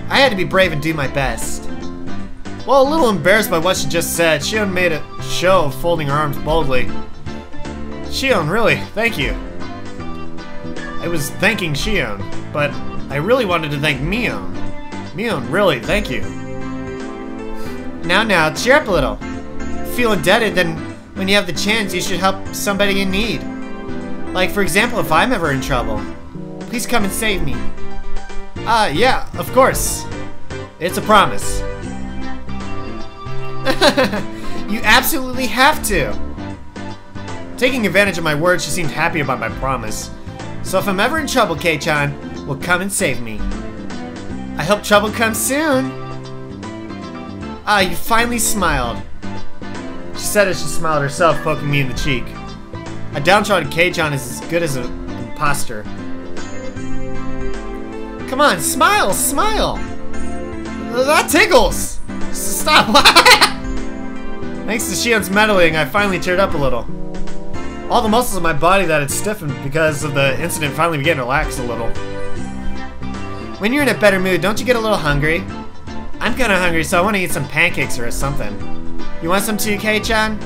Speaker 2: I had to be brave and do my best. While a little embarrassed by what she just said, Shion made a show of folding her arms boldly. Shion, really, thank you. I was thanking Shion, but I really wanted to thank Mion. Mion, really, thank you. Now, now, cheer up a little. Feel indebted, then when you have the chance, you should help somebody in need. Like, for example, if I'm ever in trouble. Please come and save me. Ah, uh, yeah, of course. It's a promise. you absolutely have to. Taking advantage of my words, she seemed happy about my promise. So if I'm ever in trouble, Kei-chan, will come and save me. I hope trouble comes soon. Ah, you finally smiled. She said as she smiled herself, poking me in the cheek. A downtrodden Kei-chan is as good as an imposter. Come on, smile, smile! That tickles! Stop! Thanks to Shion's meddling, I finally cheered up a little. All the muscles of my body that had stiffened because of the incident finally began to relax a little. When you're in a better mood, don't you get a little hungry? I'm kinda hungry, so I want to eat some pancakes or something. You want some too, Kei-chan?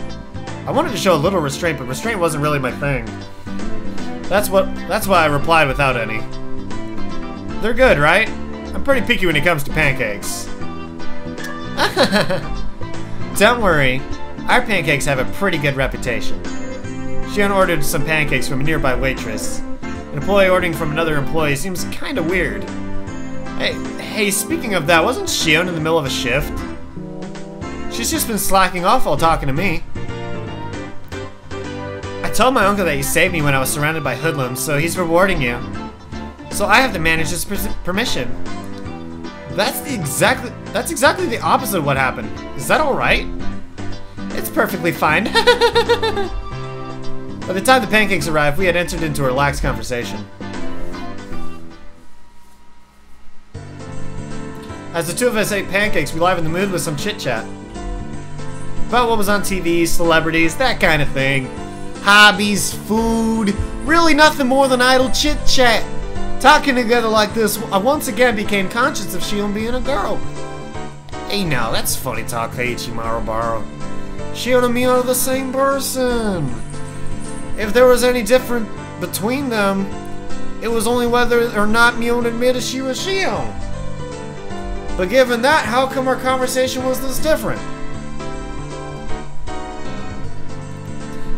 Speaker 2: I wanted to show a little restraint, but restraint wasn't really my thing. That's what. That's why I replied without any. They're good, right? I'm pretty picky when it comes to pancakes. Don't worry, our pancakes have a pretty good reputation. Shion ordered some pancakes from a nearby waitress. An employee ordering from another employee seems kinda weird. Hey, hey, speaking of that, wasn't Shion in the middle of a shift? She's just been slacking off while talking to me. I told my uncle that you saved me when I was surrounded by hoodlums, so he's rewarding you. So I have to manage his permission. That's the exactly that's exactly the opposite of what happened. Is that all right? It's perfectly fine. By the time the pancakes arrived, we had entered into a relaxed conversation. As the two of us ate pancakes, we livened the mood with some chit-chat. About what was on TV, celebrities, that kind of thing. Hobbies, food, really nothing more than idle chit-chat. Talking together like this, I once again became conscious of Shion being a girl. Hey now, that's funny talk, Keiichi Maebara. Shion and me are the same person. If there was any difference between them, it was only whether or not Mion admitted she was Shion. But given that, how come our conversation was this different?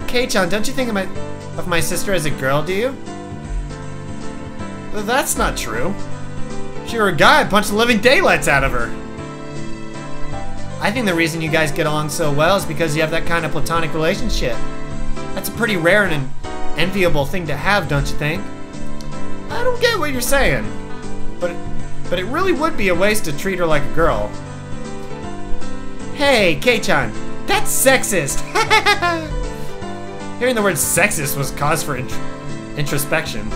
Speaker 2: Kei-chan, don't you think of my, of my sister as a girl, do you? That's not true. If you were a guy, I'd punch the living daylights out of her. I think the reason you guys get along so well is because you have that kind of platonic relationship. That's a pretty rare and enviable thing to have, don't you think? I don't get what you're saying. But, but it really would be a waste to treat her like a girl. Hey, Kei-chan, that's sexist! Hearing the word sexist was cause for int introspection.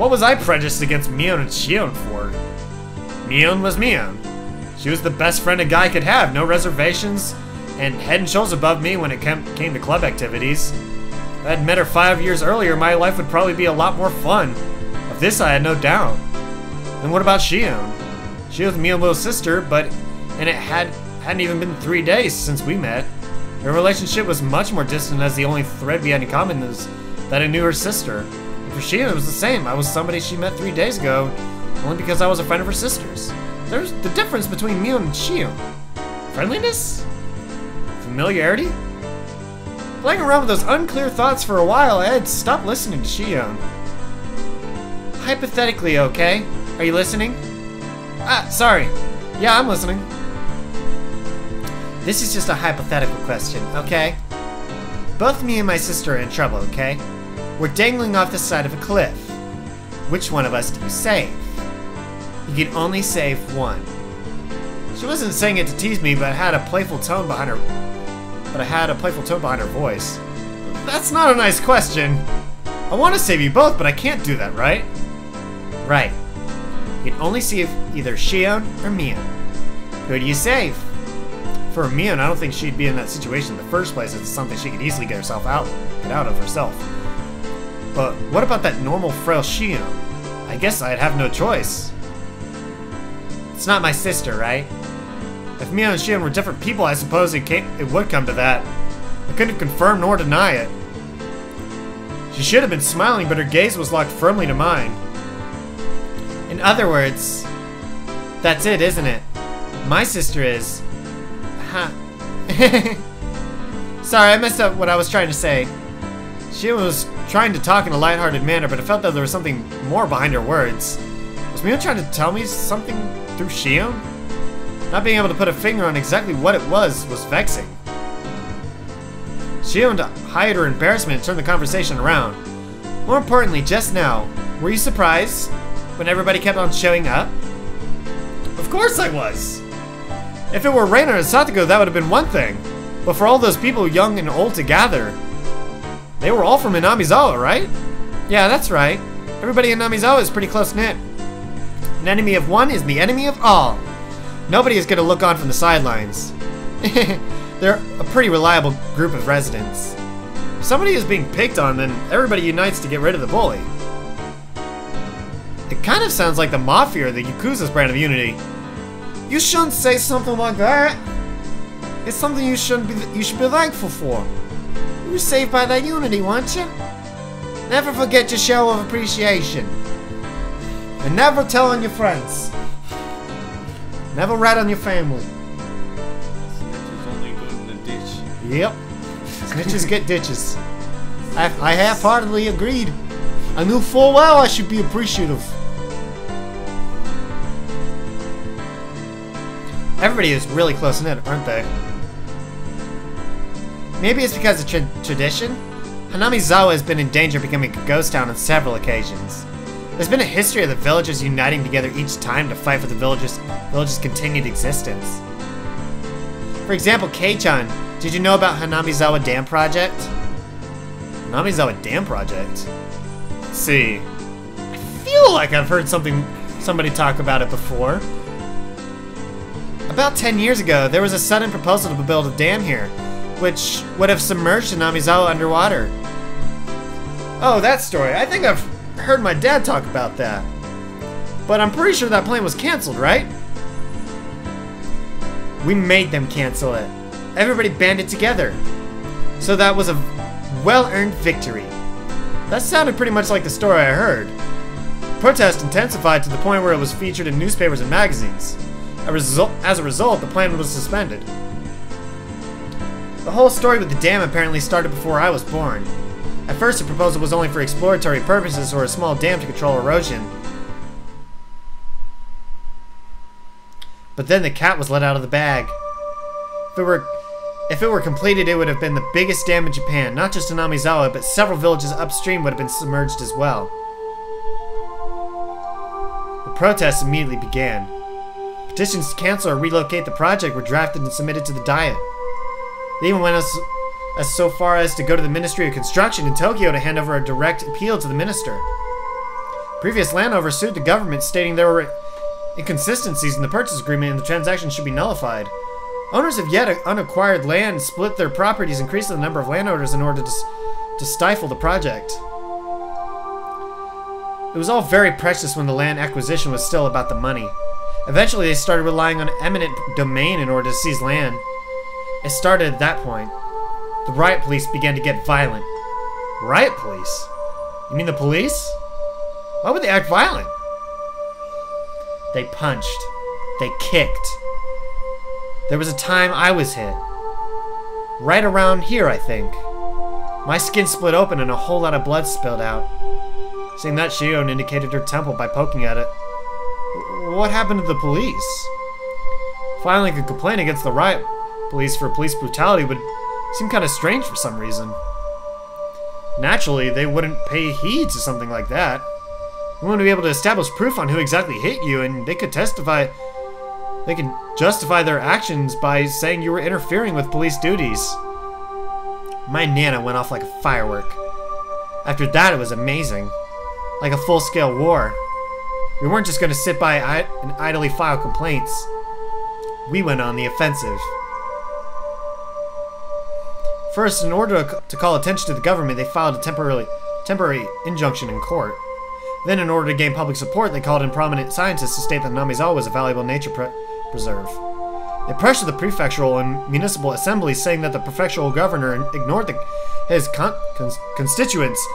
Speaker 2: What was I prejudiced against Mion and Shion for? Mion was Mion. She was the best friend a guy could have, no reservations, and head and shoulders above me when it came to club activities. If I had met her five years earlier, my life would probably be a lot more fun. Of this I had no doubt. And what about Shion? She was Mion's little sister, but and it had hadn't even been three days since we met. Their relationship was much more distant as the only thread we had in common was that I knew her sister. For Shion, it was the same. I was somebody she met three days ago, only because I was a friend of her sister's. There's the difference between Mion and Shion. Friendliness? Familiarity? Playing around with those unclear thoughts for a while, I had listening to Shion. Hypothetically, okay? Are you listening? Ah, sorry. Yeah, I'm listening. This is just a hypothetical question, okay? Both me and my sister are in trouble, okay? We're dangling off the side of a cliff. Which one of us do you save? You can only save one. She wasn't saying it to tease me, but I had a playful tone behind her. But I had a playful tone behind her voice. That's not a nice question. I want to save you both, but I can't do that, right? Right. You can only save either Shion or Mion. Who do you save? For Mion, I don't think she'd be in that situation in the first place. It's something she could easily get herself out, get out of herself. But what about that normal frail Shion? I guess I'd have no choice. It's not my sister, right? If Mion and Shion were different people, I suppose it, came, it would come to that. I couldn't confirm nor deny it. She should have been smiling, but her gaze was locked firmly to mine. In other words, that's it, isn't it? My sister is... Huh. Sorry, I messed up what I was trying to say. She was trying to talk in a lighthearted manner, but I felt that there was something more behind her words. Was Mion trying to tell me something through Shion? Not being able to put a finger on exactly what it was was vexing. Shion to hide her embarrassment and turned the conversation around. More importantly, just now, were you surprised when everybody kept on showing up? Of course I was! If it were Reina and Satoko, that would have been one thing. But for all those people young and old to gather, they were all from Hinamizawa, right? Yeah, that's right. Everybody in Namizawa is pretty close knit. An enemy of one is the enemy of all. Nobody is going to look on from the sidelines. They're a pretty reliable group of residents. If somebody is being picked on, then everybody unites to get rid of the bully. It kind of sounds like the Mafia or the Yakuza's brand of unity. You shouldn't say something like that. It's something you shouldn't be you should be thankful for. You were saved by that unity, weren't you? Never forget your show of appreciation. And never tell on your friends. Never rat on your family.
Speaker 1: Snitches only go in the ditch.
Speaker 2: Yep. Snitches get ditches. I, I half-heartedly agreed. I knew full well I should be appreciative. Everybody is really close knit, aren't they? Maybe it's because of tra tradition? Hinamizawa has been in danger of becoming a ghost town on several occasions. There's been a history of the villagers uniting together each time to fight for the villagers' village's continued existence. For example, Kei-chan, did you know about Hinamizawa Dam Project? Hinamizawa Dam Project? See. I feel like I've heard something somebody talk about it before. About 10 years ago, there was a sudden proposal to build a dam here, which would have submerged Hinamizawa underwater. Oh, that story. I think I've heard my dad talk about that. But I'm pretty sure that plan was canceled, right? We made them cancel it. Everybody banded together. So that was a well-earned victory. That sounded pretty much like the story I heard. Protest intensified to the point where it was featured in newspapers and magazines. As a result, the plan was suspended. The whole story with the dam apparently started before I was born. At first, the proposal was only for exploratory purposes or a small dam to control erosion. But then the cat was let out of the bag. If it were if it were completed, it would have been the biggest dam in Japan. Not just in Namizawa, but several villages upstream would have been submerged as well. The protests immediately began. Petitions to cancel or relocate the project were drafted and submitted to the Diet. They even went as, as so far as to go to the Ministry of Construction in Tokyo to hand over a direct appeal to the minister. Previous landowners sued the government, stating there were inconsistencies in the purchase agreement and the transaction should be nullified. Owners of yet unacquired land split their properties, increasing the number of landowners in order to, to stifle the project. It was all very precious when the land acquisition was still about the money. Eventually, they started relying on eminent domain in order to seize land. It started at that point. The riot police began to get violent. Riot police? You mean the police? Why would they act violent? They punched. They kicked. There was a time I was hit. Right around here, I think. My skin split open and a whole lot of blood spilled out. Seeing that, Shion indicated her temple by poking at it. What happened to the police? Filing a complaint against the riot police for police brutality would seem kind of strange for some reason. Naturally, they wouldn't pay heed to something like that. You want to be able to establish proof on who exactly hit you, and they could testify. They can justify their actions by saying you were interfering with police duties. My Nana went off like a firework. After that, it was amazing. Like a full-scale war. We weren't just going to sit by and idly file complaints. We went on the offensive. First, in order to call attention to the government, they filed a temporary, temporary injunction in court. Then, in order to gain public support, they called in prominent scientists to state that Namizawa was a valuable nature pre preserve. They pressured the prefectural and municipal assemblies, saying that the prefectural governor ignored the, his con cons constituents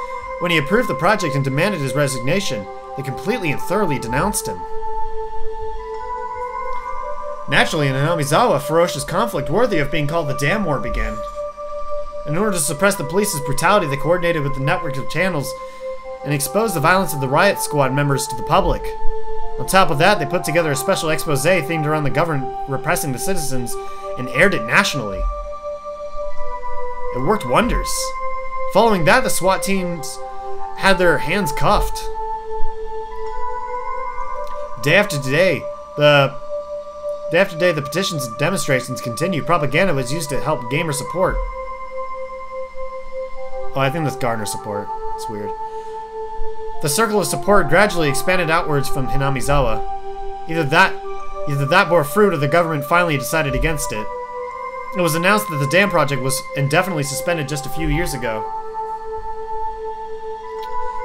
Speaker 2: when he approved the project and demanded his resignation. They completely and thoroughly denounced him. Naturally, in Namizawa, a ferocious conflict worthy of being called the Dam War began. In order to suppress the police's brutality, they coordinated with the network of channels and exposed the violence of the riot squad members to the public. On top of that, they put together a special expose themed around the government repressing the citizens and aired it nationally. It worked wonders. Following that, the SWAT teams had their hands cuffed. Day after day, the day after day, the petitions and demonstrations continued. Propaganda was used to help gamer support. Oh, I think that's Gardner support. It's weird. The circle of support gradually expanded outwards from Hinamizawa. Either that, either that bore fruit or the government finally decided against it. It was announced that the dam project was indefinitely suspended just a few years ago.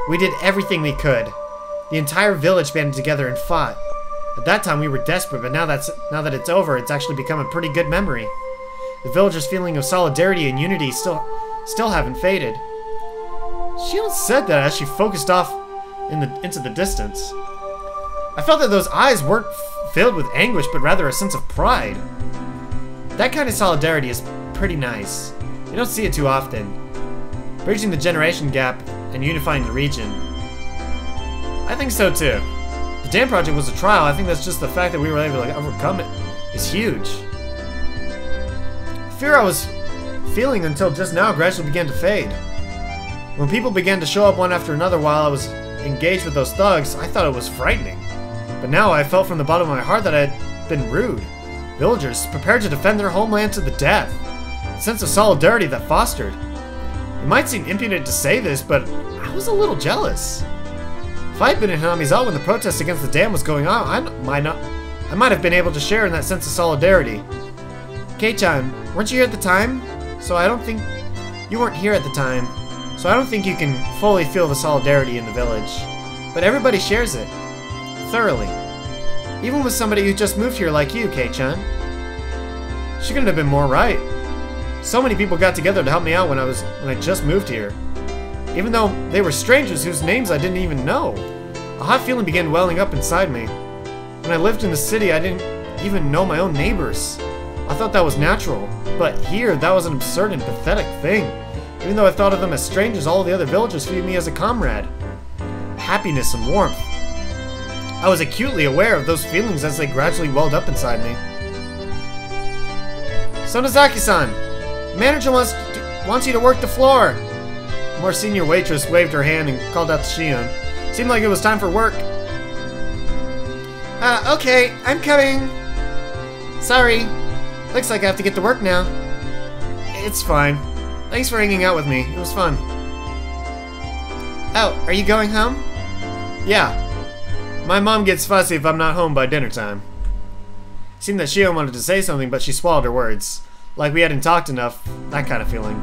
Speaker 2: We did everything we could. The entire village banded together and fought. At that time we were desperate, but now that's now that it's over, it's actually become a pretty good memory. The villagers' feeling of solidarity and unity still still haven't faded. Shield said that as she focused off in the into the distance. I felt that those eyes weren't filled with anguish, but rather a sense of pride. That kind of solidarity is pretty nice. You don't see it too often. Bridging the generation gap and unifying the region. I think so too. The dam project was a trial. I think that's just the fact that we were able to like, overcome it is huge. Fear I was feeling until just now gradually began to fade. When people began to show up one after another while I was engaged with those thugs, I thought it was frightening. But now I felt from the bottom of my heart that I had been rude. Villagers prepared to defend their homeland to the death. A sense of solidarity that fostered. It might seem impudent to say this, but I was a little jealous. If I had been in Hinamizawa when the protest against the dam was going on, I might not I might have been able to share in that sense of solidarity. Kei-chan, weren't you here at the time? So I don't think you weren't here at the time. So I don't think you can fully feel the solidarity in the village. But everybody shares it. Thoroughly. Even with somebody who just moved here like you, Kei-chan. She couldn't have been more right. So many people got together to help me out when I was when I just moved here. Even though they were strangers whose names I didn't even know. A hot feeling began welling up inside me. When I lived in the city, I didn't even know my own neighbors. I thought that was natural, but here, that was an absurd and pathetic thing. Even though I thought of them as strangers, all the other villagers viewed me as a comrade. Happiness and warmth. I was acutely aware of those feelings as they gradually welled up inside me. Sonozaki-san, manager wants to, wants you to work the floor. A more senior waitress waved her hand and called out to Shion. Seemed like it was time for work. Uh, okay, I'm coming. Sorry. Looks like I have to get to work now. It's fine. Thanks for hanging out with me. It was fun. Oh, are you going home? Yeah. My mom gets fussy if I'm not home by dinner time. It seemed that Shion wanted to say something, but she swallowed her words. Like we hadn't talked enough, that kind of feeling.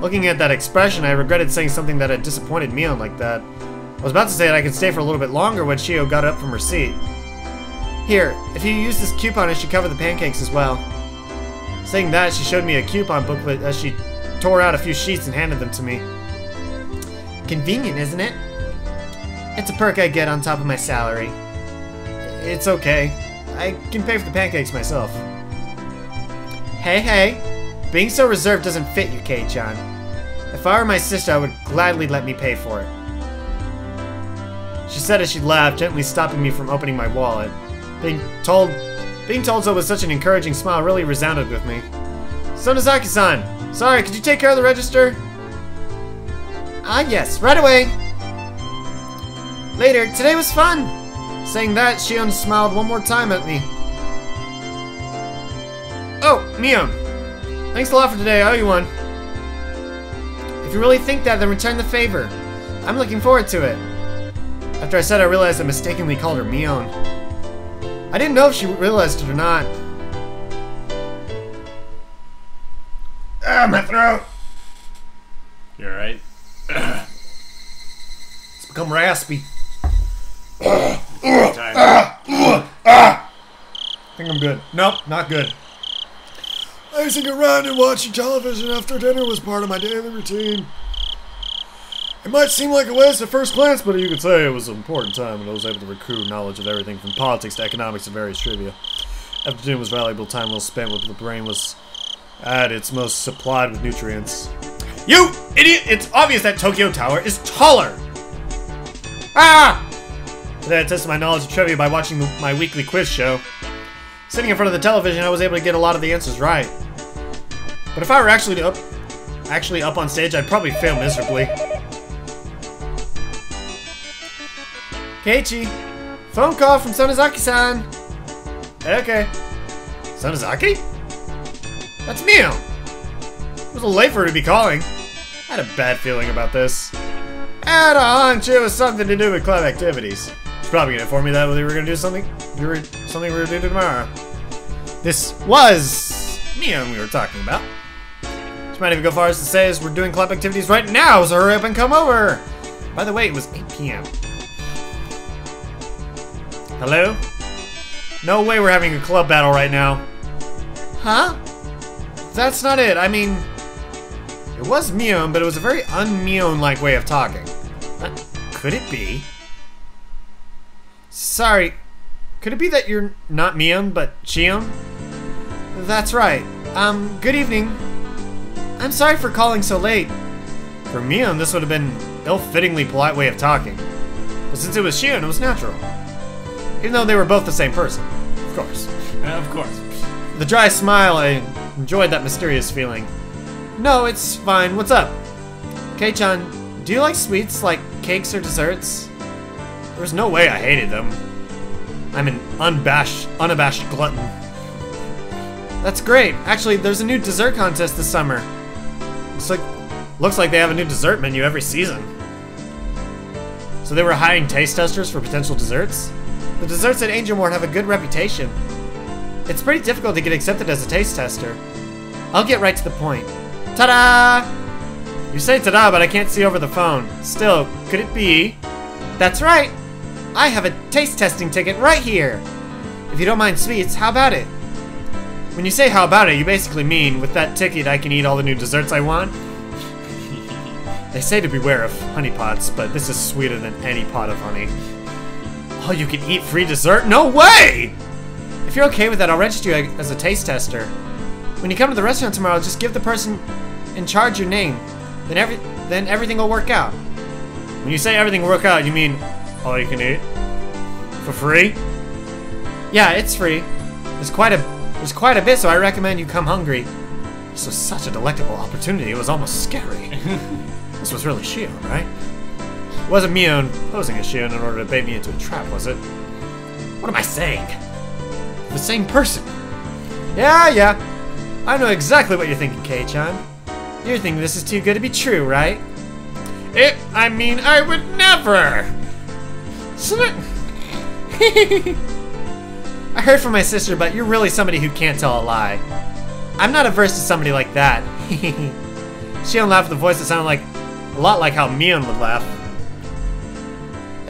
Speaker 2: Looking at that expression, I regretted saying something that had disappointed Mion like that. I was about to say that I could stay for a little bit longer when Shion got up from her seat. Here, if you use this coupon, it should cover the pancakes as well. Saying that, she showed me a coupon booklet as she tore out a few sheets and handed them to me. Convenient, isn't it? It's a perk I get on top of my salary. It's okay. I can pay for the pancakes myself. Hey, hey. Being so reserved doesn't fit you, Kei-chan. If I were my sister, I would gladly let me pay for it. She said as she laughed, gently stopping me from opening my wallet. Being told being told so with such an encouraging smile really resounded with me. Sonozaki-san! Sorry, could you take care of the register? Ah, yes, right away! Later, today was fun! Saying that, Shion smiled one more time at me. Oh, Mion! Thanks a lot for today, I owe you one. If you really think that, then return the favor. I'm looking forward to it. After I said I realized I mistakenly called her Mion. I didn't know if she realized it or not. Ah, my throat!
Speaker 1: You alright?
Speaker 2: It's become raspy. I think I'm good. Nope, not good. Icing around and watching television after dinner was part of my daily routine. It might seem like a waste at first glance, but you could say it was an important time when I was able to recruit knowledge of everything from politics to economics and various trivia. Afternoon was valuable time well spent when the brain was at its most supplied with nutrients. You idiot! It's obvious that Tokyo Tower is taller! Ah! Today I tested my knowledge of trivia by watching the, my weekly quiz show. Sitting in front of the television, I was able to get a lot of the answers right. But if I were actually up, actually up on stage, I'd probably fail miserably. Keiichi, phone call from Sonozaki-san. Okay. Sonozaki? That's Mion. It was a late for her to be calling. I had a bad feeling about this. And a hunch it was something to do with club activities. She's probably gonna inform me that we were gonna do something. We were something we were doing tomorrow. This was Mion we were talking about. She might even go far as to say as we're doing club activities right now, so hurry up and come over. By the way, it was 8 p.m. Hello? No way we're having a club battle right now. Huh? That's not it. I mean, it was Mion, but it was a very un-Mion-like way of talking. Uh, could it be? Sorry, could it be that you're not Mion, but Shion? That's right. Um, good evening. I'm sorry for calling so late. For Mion, this would have been ill-fittingly polite way of talking. But since it was Shion, it was natural. Even though they were both the same person. Of course.
Speaker 1: Uh, of course.
Speaker 2: The dry smile, I enjoyed that mysterious feeling. No, it's fine. What's up? Kei-chan, do you like sweets, like cakes or desserts? There's no way I hated them. I'm an unabashed, unabashed glutton. That's great. Actually, there's a new dessert contest this summer. Looks like, looks like they have a new dessert menu every season. So they were hiring taste testers for potential desserts? The desserts at Angel Mort have a good reputation. It's pretty difficult to get accepted as a taste tester. I'll get right to the point. Ta-da! You say ta-da, but I can't see over the phone. Still, could it be? That's right! I have a taste testing ticket right here! If you don't mind sweets, how about it? When you say how about it, you basically mean, with that ticket I can eat all the new desserts I want? They say to beware of honey pots, but this is sweeter than any pot of honey. Oh, you can eat free dessert? No way! If you're okay with that, I'll register you as a taste tester. When you come to the restaurant tomorrow, just give the person in charge your name. Then every then everything will work out. When you say everything will work out, you mean all you can eat? For free? Yeah, it's free. There's quite a there's quite a bit, so I recommend you come hungry. This was such a delectable opportunity, it was almost scary. this was really Shion, right? It wasn't Mion posing as Shion in order to bait me into a trap, was it? What am I saying? The same person. Yeah, yeah. I know exactly what you're thinking, Kei-chan. You're thinking this is too good to be true, right? It, I mean, I would never. I heard from my sister, but you're really somebody who can't tell a lie. I'm not averse to somebody like that. she don't laugh with a voice that sounded like a lot like how Mion would laugh.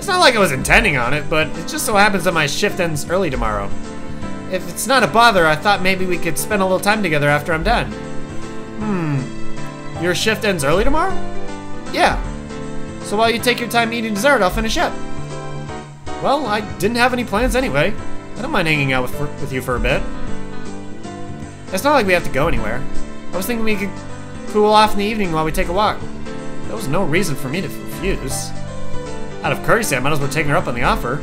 Speaker 2: It's not like I was intending on it, but it just so happens that my shift ends early tomorrow. If it's not a bother, I thought maybe we could spend a little time together after I'm done. Hmm. Your shift ends early tomorrow? Yeah. So while you take your time eating dessert, I'll finish up. Well, I didn't have any plans anyway. I don't mind hanging out with, for, with you for a bit. It's not like we have to go anywhere. I was thinking we could cool off in the evening while we take a walk. There was no reason for me to refuse. Out of courtesy, I might as well take her up on the offer.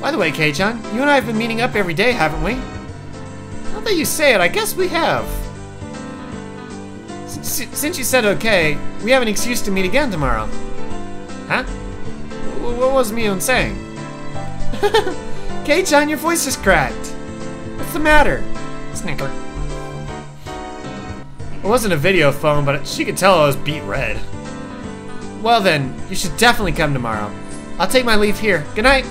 Speaker 2: By the way, Kei-chan, you and I have been meeting up every day, haven't we? Now that you say it, I guess we have. Since, since you said okay, we have an excuse to meet again tomorrow. Huh? W what was Mion saying? Kei-chan, your voice is cracked. What's the matter? Snicker. It wasn't a video phone, but she could tell I was beat red. Well then, you should definitely come tomorrow. I'll take my leave here. Good night.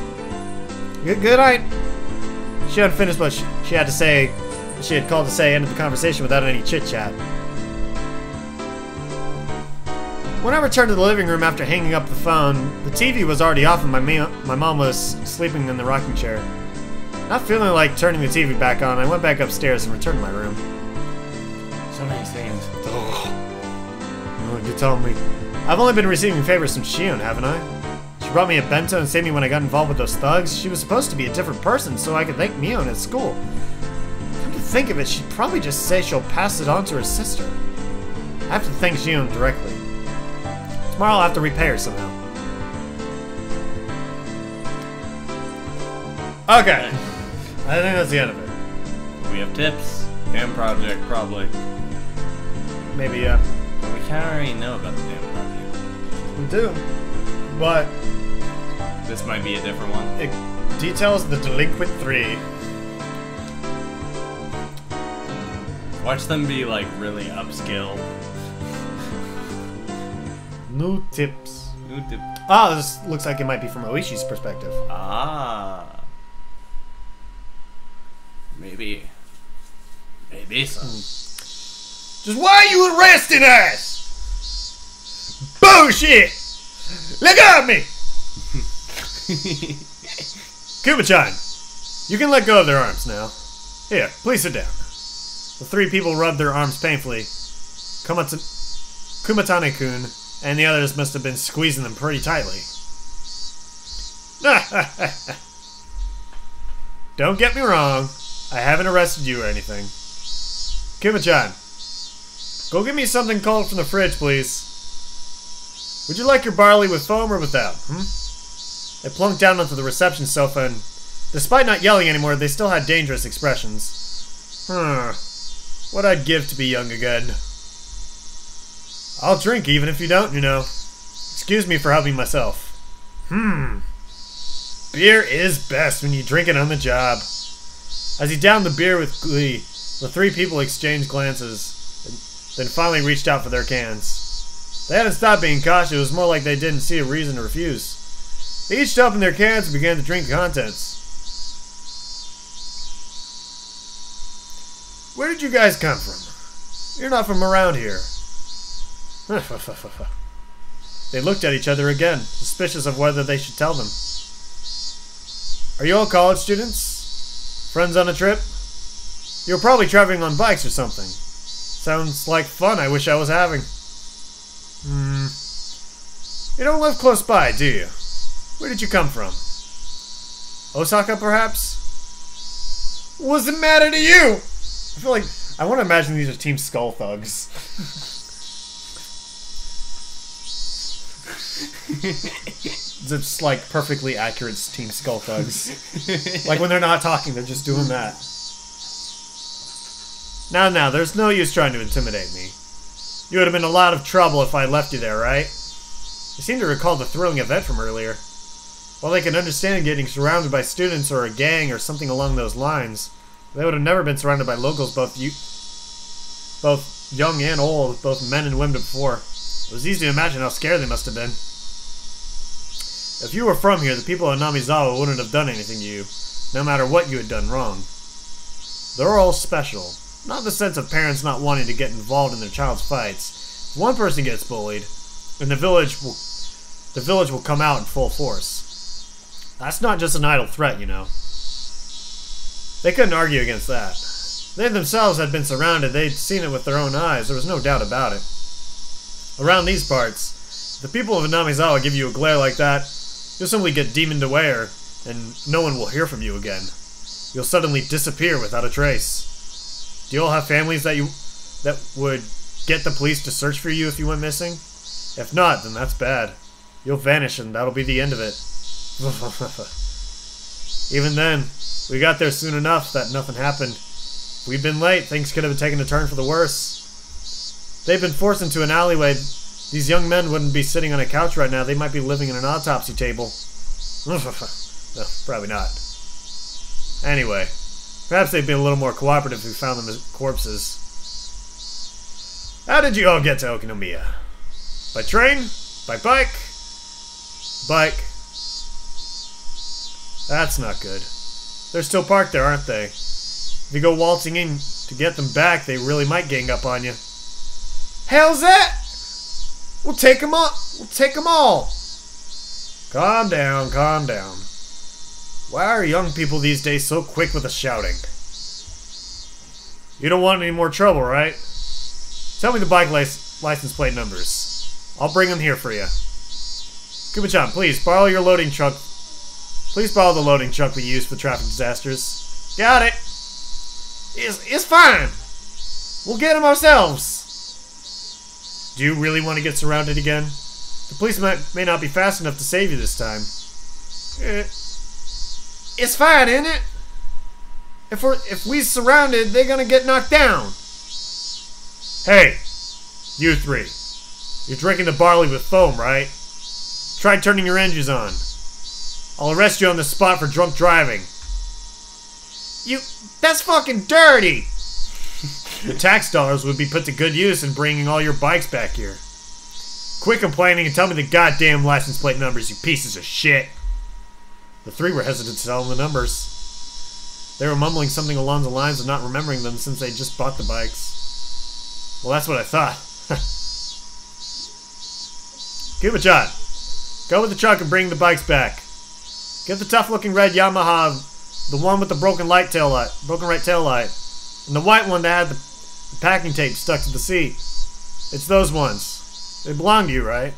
Speaker 2: Good, good night. She hadn't finished what she, she had to say. She had called to say ended the conversation without any chit chat. When I returned to the living room after hanging up the phone, the TV was already off and my, my mom was sleeping in the rocking chair. Not feeling like turning the TV back on, I went back upstairs and returned to my room.
Speaker 1: So many things.
Speaker 2: Ugh. Oh, you tell me. I've only been receiving favors from Shion, haven't I? She brought me a bento and saved me when I got involved with those thugs. She was supposed to be a different person so I could thank Mion at school. Come to think of it, she'd probably just say she'll pass it on to her sister. I have to thank Shion directly. Tomorrow I'll have to repay her somehow. Okay. I think that's the end of it.
Speaker 1: We have tips. Damn project, probably.
Speaker 2: Maybe, uh,
Speaker 1: We kind of already know about the dam project.
Speaker 2: We do. But
Speaker 1: This might be a different one.
Speaker 2: it details the Delinquent 3.
Speaker 1: Watch them be like really upscale.
Speaker 2: New tips.
Speaker 1: New did?
Speaker 2: Ah, this looks like it might be from Oishi's perspective.
Speaker 1: Ah. Maybe. Maybe so.
Speaker 2: Just why are you arresting us? Bullshit! Go of me! Kuma-chan, you can let go of their arms now. Here, please sit down. The three people rubbed their arms painfully. Kumata- Kumatane-kun and the others must have been squeezing them pretty tightly. Don't get me wrong, I haven't arrested you or anything. Kuma-chan, go get me something cold from the fridge, please. Would you like your barley with foam or without, hmm? They plunked down onto the reception sofa and, despite not yelling anymore, they still had dangerous expressions. Hmm. What I'd give to be young again. I'll drink even if you don't, you know. Excuse me for helping myself. Hmm. Beer is best when you drink it on the job. As he downed the beer with glee, the three people exchanged glances, and then finally reached out for their cans. They hadn't stopped being cautious, it was more like they didn't see a reason to refuse. They each opened their cans and began to drink the contents. Where did you guys come from? You're not from around here. they looked at each other again, suspicious of whether they should tell them. Are you all college students? Friends on a trip? You're probably traveling on bikes or something. Sounds like fun I wish I was having. Hmm. You don't live close by, do you? Where did you come from? Osaka, perhaps? What's the matter to you? I feel like I want to imagine these are Team Skull thugs. it's like perfectly accurate Team Skull thugs. like when they're not talking, they're just doing that. Now, now, there's no use trying to intimidate me. You would have been a lot of trouble if I left you there, right? You seem to recall the thrilling event from earlier. While they can understand getting surrounded by students or a gang or something along those lines, they would have never been surrounded by locals, both you, both young and old, both men and women before. It was easy to imagine how scared they must have been. If you were from here, the people of Hinamizawa wouldn't have done anything to you, no matter what you had done wrong. They're all special. Not in the sense of parents not wanting to get involved in their child's fights. If one person gets bullied, and the village will the village will come out in full force. That's not just an idle threat, you know. They couldn't argue against that. They themselves had been surrounded, they'd seen it with their own eyes, there was no doubt about it. Around these parts, the people of Hinamizawa give you a glare like that, you'll simply get demoned away, and no one will hear from you again. You'll suddenly disappear without a trace. Do you all have families that you that would get the police to search for you if you went missing? If not, then that's bad. You'll vanish and that'll be the end of it. Even then, we got there soon enough that nothing happened. We'd been late, things could have taken a turn for the worse. They've been forced into an alleyway. These young men wouldn't be sitting on a couch right now. They might be living in an autopsy table. no, probably not. Anyway, perhaps they'd be a little more cooperative if we found them as corpses. How did you all get to Okinomiya? By train? By bike? Bike. That's not good. They're still parked there, aren't they? If you go waltzing in to get them back, they really might gang up on you. Hell's that? We'll take them all. We'll take them all. Calm down, calm down. Why are young people these days so quick with the shouting? You don't want any more trouble, right? Tell me the bike lic license plate numbers. I'll bring them here for you. Kuma-chan, please borrow your loading truck. Please borrow the loading truck we use for traffic disasters. Got it. It's, it's fine. We'll get them ourselves. Do you really want to get surrounded again? The police might, may not be fast enough to save you this time. Eh, it's fine, isn't it? If we're if we surrounded, they're gonna get knocked down. Hey, you three. You're drinking the barley with foam, right? Try turning your engines on. I'll arrest you on the spot for drunk driving. You. That's fucking dirty! the tax dollars would be put to good use in bringing all your bikes back here. Quit complaining and tell me the goddamn license plate numbers, you pieces of shit. The three were hesitant to tell him the numbers. They were mumbling something along the lines of not remembering them since they just bought the bikes. Well, that's what I thought. Kuma-chan, go with the truck and bring the bikes back. Get the tough-looking red Yamaha, the one with the broken light tail light, broken right tail light, and the white one that had the, the packing tape stuck to the seat. It's those ones. They belong to you, right?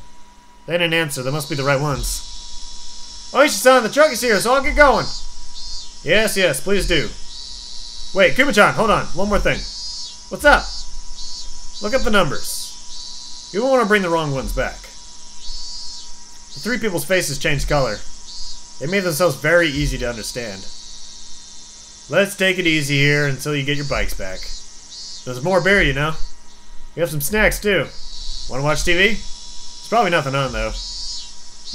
Speaker 2: They didn't answer. They must be the right ones. Oishi-san, the truck is here, so I'll get going. Yes, yes, please do. Wait, Kuma-chan, hold on. One more thing. What's up? Look up the numbers. You won't want to bring the wrong ones back. The three people's faces changed color. They made themselves very easy to understand. Let's take it easy here until you get your bikes back. There's more beer, you know. We have some snacks, too. Want to watch TV? There's probably nothing on, though.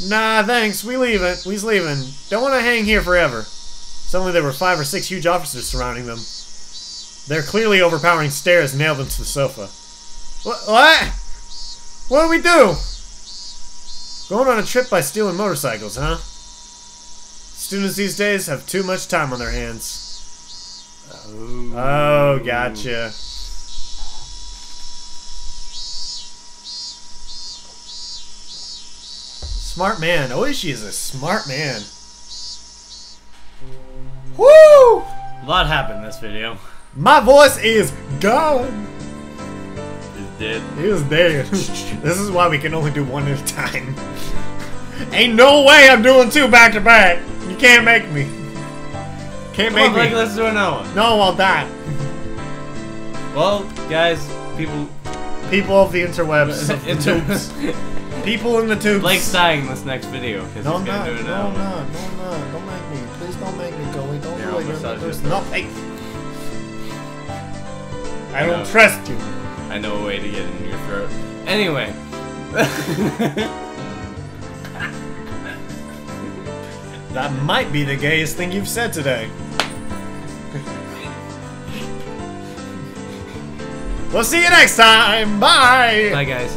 Speaker 2: Nah, thanks. We leaving. We's leaving. Don't want to hang here forever. Suddenly there were five or six huge officers surrounding them. Their clearly overpowering stares nailed them to the sofa. What? What? What do we do? Going on a trip by stealing motorcycles, huh? Students these days have too much time on their hands.
Speaker 1: Oh,
Speaker 2: Oh, gotcha. Smart man. Oh, Oishi is a smart man. Woo!
Speaker 1: A lot happened in this video.
Speaker 2: My voice is gone.
Speaker 1: It's dead.
Speaker 2: He is dead. this is why we can only do one at a time. Ain't no way I'm doing two back to back. You can't make me. Can't
Speaker 1: Come
Speaker 2: make
Speaker 1: on, Blake,
Speaker 2: me.
Speaker 1: let's do another one.
Speaker 2: No, I'll die.
Speaker 1: Well, guys, people.
Speaker 2: People of the interwebs. of the
Speaker 1: Inter-
Speaker 2: tubes. People in the tubes.
Speaker 1: Blake's dying this next video because
Speaker 2: No, I'm
Speaker 1: he's
Speaker 2: not.
Speaker 1: gonna do
Speaker 2: No,
Speaker 1: another
Speaker 2: I'm
Speaker 1: one.
Speaker 2: not. No, I'm not. Don't make me. Please don't make me, Joey. Don't
Speaker 1: Here,
Speaker 2: do
Speaker 1: I'll
Speaker 2: it. You're
Speaker 1: massage
Speaker 2: not. No, hey. I don't
Speaker 1: No.
Speaker 2: trust you.
Speaker 1: I know a way to get in your throat. Anyway.
Speaker 2: That might be the gayest thing you've said today. we'll see you next time. Bye.
Speaker 1: Bye, guys.